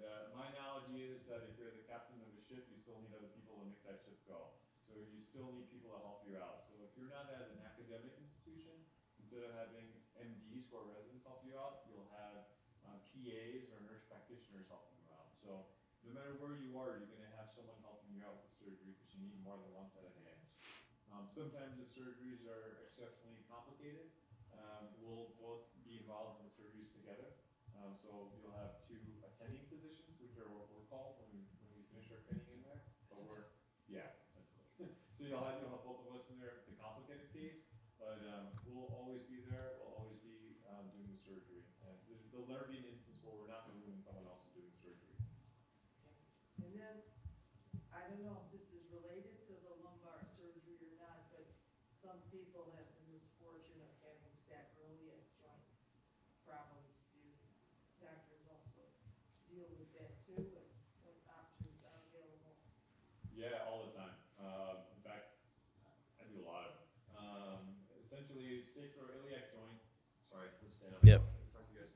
And uh, my analogy is that if you're the captain of a ship, you still need other people to make that ship go. So you still need people to help you out. So if you're not at an academic institution, instead of having MDs who are residents help you out, you'll have um, PAs or nurse practitioners helping you out. So no matter where you are, you're gonna have someone helping you out with the surgery because you need more than one set of hands. Um, sometimes if surgeries are exceptionally complicated, um, we'll both be involved in the surgeries together. Um, so you'll have two attending physicians, which are what we're called when we, when we finish our training in there, but we're, yeah, essentially. So you'll have, you'll have both of us in there if it's a complicated case, but, um, we'll always be there, we'll always be, um, doing the surgery. And there- there'll never be an instance where we're not doing it when someone else is doing surgery. And then, I don't know if this is related to the lumbar surgery or not, but some people have the misfortune of having sacroiliac joint problems. Do doctors also deal with that too, and what options are available? Yeah, all the time. Um, in fact, I do a lot of it. Um, essentially, sacroiliac joint. Sorry, let's stand up. Yep. Talk to you guys.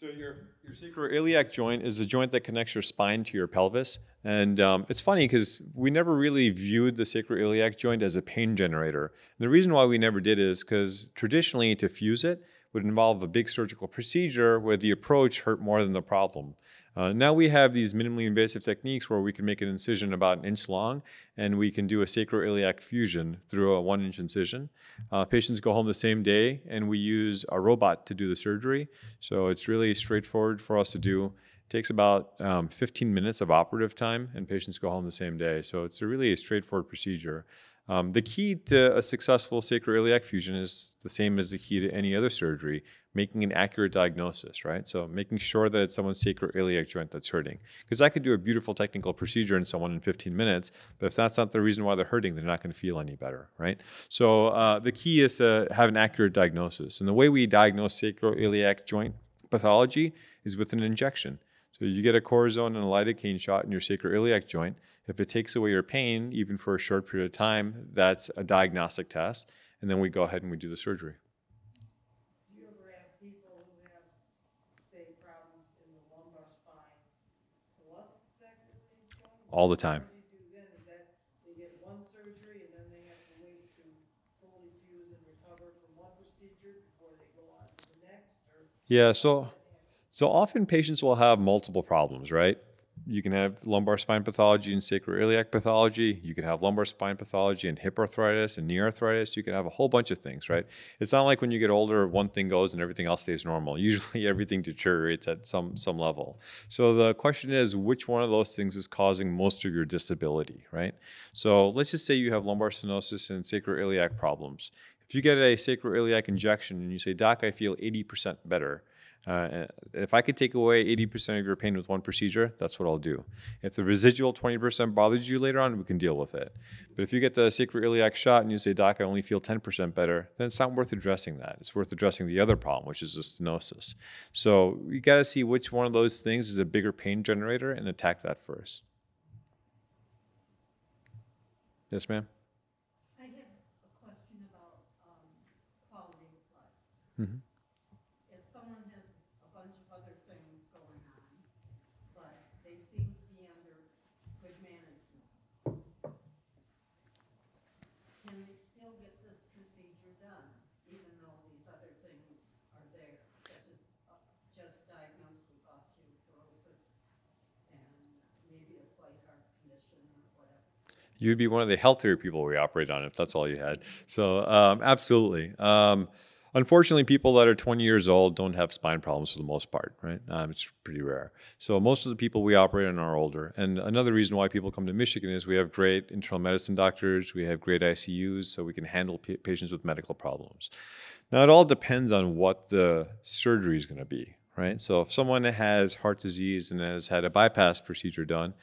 So your your sacroiliac joint is the joint that connects your spine to your pelvis, and um, it's funny because we never really viewed the sacroiliac joint as a pain generator. And the reason why we never did is because traditionally to fuse it would involve a big surgical procedure where the approach hurt more than the problem. Uh, now we have these minimally invasive techniques where we can make an incision about an inch long and we can do a sacroiliac fusion through a one inch incision. Uh, patients go home the same day and we use a robot to do the surgery. So it's really straightforward for us to do. It takes about um, 15 minutes of operative time and patients go home the same day. So it's a really straightforward procedure. Um, the key to a successful sacroiliac fusion is the same as the key to any other surgery, making an accurate diagnosis, right? So making sure that it's someone's sacroiliac joint that's hurting. Because I could do a beautiful technical procedure in someone in 15 minutes, but if that's not the reason why they're hurting, they're not going to feel any better, right? So uh, the key is to have an accurate diagnosis. And the way we diagnose sacroiliac joint pathology is with an injection. So you get a cortisone and a lidocaine shot in your sacroiliac joint. If it takes away your pain, even for a short period of time, that's a diagnostic test. And then we go ahead and we do the surgery. Do you ever have people who have, say, problems in the lumbar spine plus sacroiliac joint? All the time. What do you do then? Is that, they get one surgery and then they have to wait to fully fuse and recover from one procedure before they go on to the next, or? Yeah, so So often patients will have multiple problems, right? You can have lumbar spine pathology and sacroiliac pathology. You can have lumbar spine pathology and hip arthritis and knee arthritis. You can have a whole bunch of things, right? It's not like when you get older, one thing goes and everything else stays normal. Usually everything deteriorates at some, some level. So the question is, which one of those things is causing most of your disability, right? So let's just say you have lumbar stenosis and sacroiliac problems. If you get a sacroiliac injection and you say, Doc, I feel 80% better, uh, if I could take away 80% of your pain with one procedure, that's what I'll do. If the residual 20% bothers you later on, we can deal with it. But if you get the sacroiliac shot and you say, Doc, I only feel 10% better, then it's not worth addressing that. It's worth addressing the other problem, which is the stenosis. So you got to see which one of those things is a bigger pain generator and attack that first. Yes, ma'am? I have a question about, um, quality of life. Mhm. If someone has a bunch of other things going on, but they seem to be under good management, can they still get this procedure done, even though these other things are there, such as uh, just diagnosed with osteoporosis and maybe a slight heart condition or whatever? You'd be one of the healthier people we operate on if that's all you had. So um, absolutely. Um, unfortunately, people that are 20 years old don't have spine problems for the most part, right? Um, it's pretty rare. So most of the people we operate on are older. And another reason why people come to Michigan is we have great internal medicine doctors, we have great ICUs, so we can handle pa- patients with medical problems. Now it all depends on what the surgery is going to be, right? So if someone has heart disease and has had a bypass procedure done,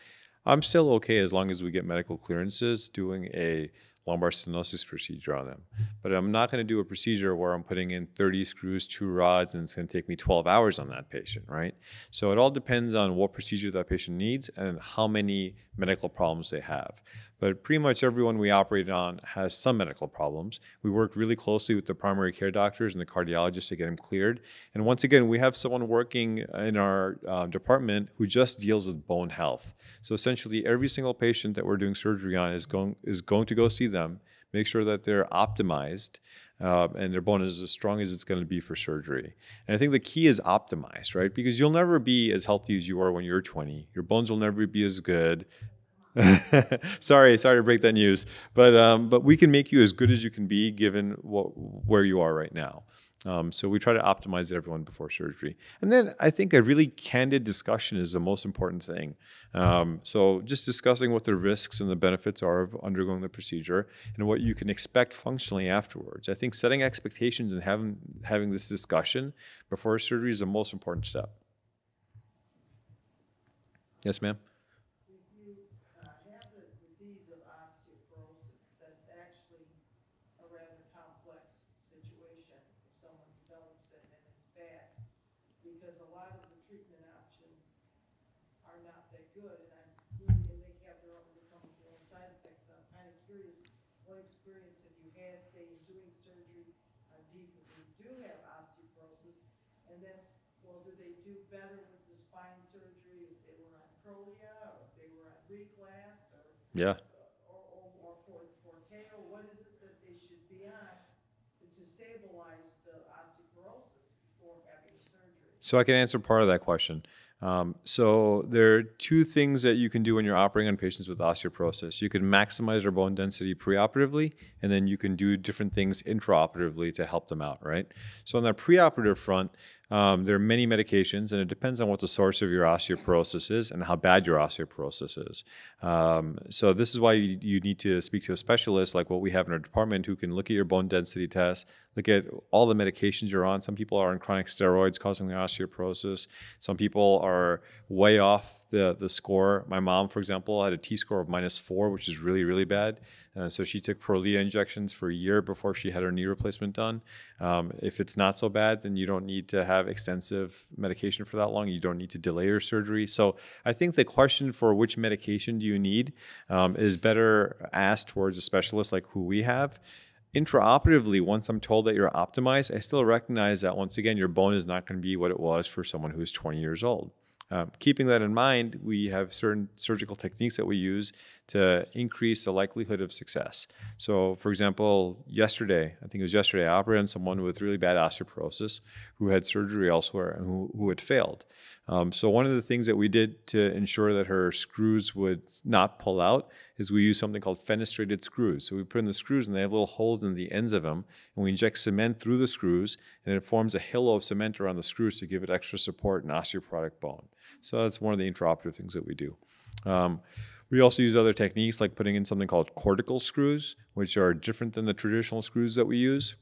I'm still okay as long as we get medical clearances doing a lumbar stenosis procedure on them. But I'm not going to do a procedure where I'm putting in 30 screws, two rods, and it's going to take me 12 hours on that patient, right? So it all depends on what procedure that patient needs and how many medical problems they have. But pretty much everyone we operate on has some medical problems. We work really closely with the primary care doctors and the cardiologists to get them cleared. And once again, we have someone working in our uh, department who just deals with bone health. So essentially, every single patient that we're doing surgery on is going is going to go see them, make sure that they're optimized. Uh, and their bone is as strong as it's going to be for surgery. And I think the key is optimized, right? Because you'll never be as healthy as you were when you're 20. Your bones will never be as good. sorry, sorry to break that news, but um, but we can make you as good as you can be given what where you are right now. Um, so we try to optimize everyone before surgery, and then I think a really candid discussion is the most important thing. Um, so just discussing what the risks and the benefits are of undergoing the procedure and what you can expect functionally afterwards. I think setting expectations and having having this discussion before surgery is the most important step. Yes, ma'am. If you uh, have the disease of osteoporosis, that's actually a rather complex situation if someone develops it and it's bad. Because a lot of the treatment options are not that good and I'm, and they have their own, they come with their own side effects. I'm kind of curious, what experience have you had, say, in doing surgery on people who do have osteoporosis? And then, well, do they do better with the spine surgery if they were on Prolia or if they were Reclast or, Yeah. or, or, or for, for? What is it that they should be on to to stabilize the osteoporosis before having surgery? So I can answer part of that question. Um, so there are two things that you can do when you're operating on patients with osteoporosis. You can maximize their bone density preoperatively, and then you can do different things intraoperatively to help them out, right? So on the preoperative front, um, there are many medications, and it depends on what the source of your osteoporosis is and how bad your osteoporosis is. Um, so this is why you, you need to speak to a specialist like what we have in our department who can look at your bone density test, look at all the medications you're on. Some people are on chronic steroids causing the osteoporosis. Some people are way off the, the score. My mom, for example, had a T score of minus four, which is really, really bad. Uh, so she took Prolia injections for a year before she had her knee replacement done. Um, if it's not so bad, then you don't need to have extensive medication for that long. You don't need to delay your surgery. So I think the question for which medication do you need um, is better asked towards a specialist like who we have intraoperatively, once I'm told that you're optimized, I still recognize that once again, your bone is not going to be what it was for someone who's 20 years old. Um, keeping that in mind, we have certain surgical techniques that we use to increase the likelihood of success. So, for example, yesterday, I think it was yesterday, I operated on someone with really bad osteoporosis who had surgery elsewhere and who, who had failed. Um, so, one of the things that we did to ensure that her screws would not pull out is we use something called fenestrated screws. So, we put in the screws and they have little holes in the ends of them, and we inject cement through the screws, and it forms a halo of cement around the screws to give it extra support and osteoporotic bone. So, that's one of the intraoperative things that we do. Um, we also use other techniques like putting in something called cortical screws, which are different than the traditional screws that we use.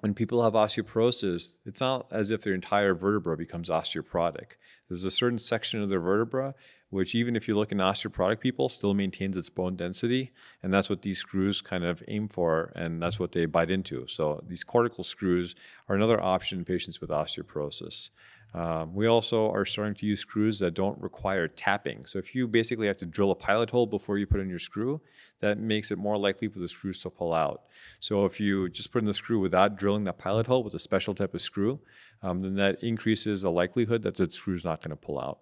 When people have osteoporosis, it's not as if their entire vertebra becomes osteoporotic. There's a certain section of their vertebra which, even if you look in osteoporotic people, still maintains its bone density, and that's what these screws kind of aim for, and that's what they bite into. So these cortical screws are another option in patients with osteoporosis. Um, we also are starting to use screws that don't require tapping. So if you basically have to drill a pilot hole before you put in your screw, that makes it more likely for the screws to pull out. So if you just put in the screw without drilling that pilot hole with a special type of screw, um, then that increases the likelihood that the screw is not going to pull out.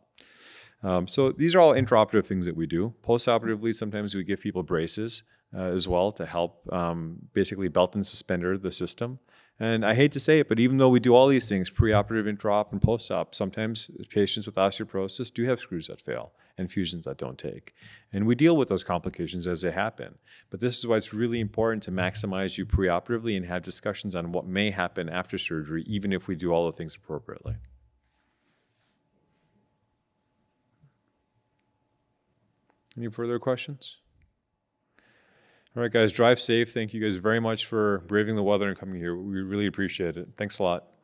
Um, so these are all intraoperative things that we do. Postoperatively, sometimes we give people braces uh, as well to help um, basically belt and suspender the system. And I hate to say it, but even though we do all these things, preoperative, intraop, and post-op, sometimes patients with osteoporosis do have screws that fail and fusions that don't take. And we deal with those complications as they happen. But this is why it's really important to maximize you preoperatively and have discussions on what may happen after surgery, even if we do all the things appropriately. Any further questions? All right, guys, drive safe. Thank you guys very much for braving the weather and coming here. We really appreciate it. Thanks a lot.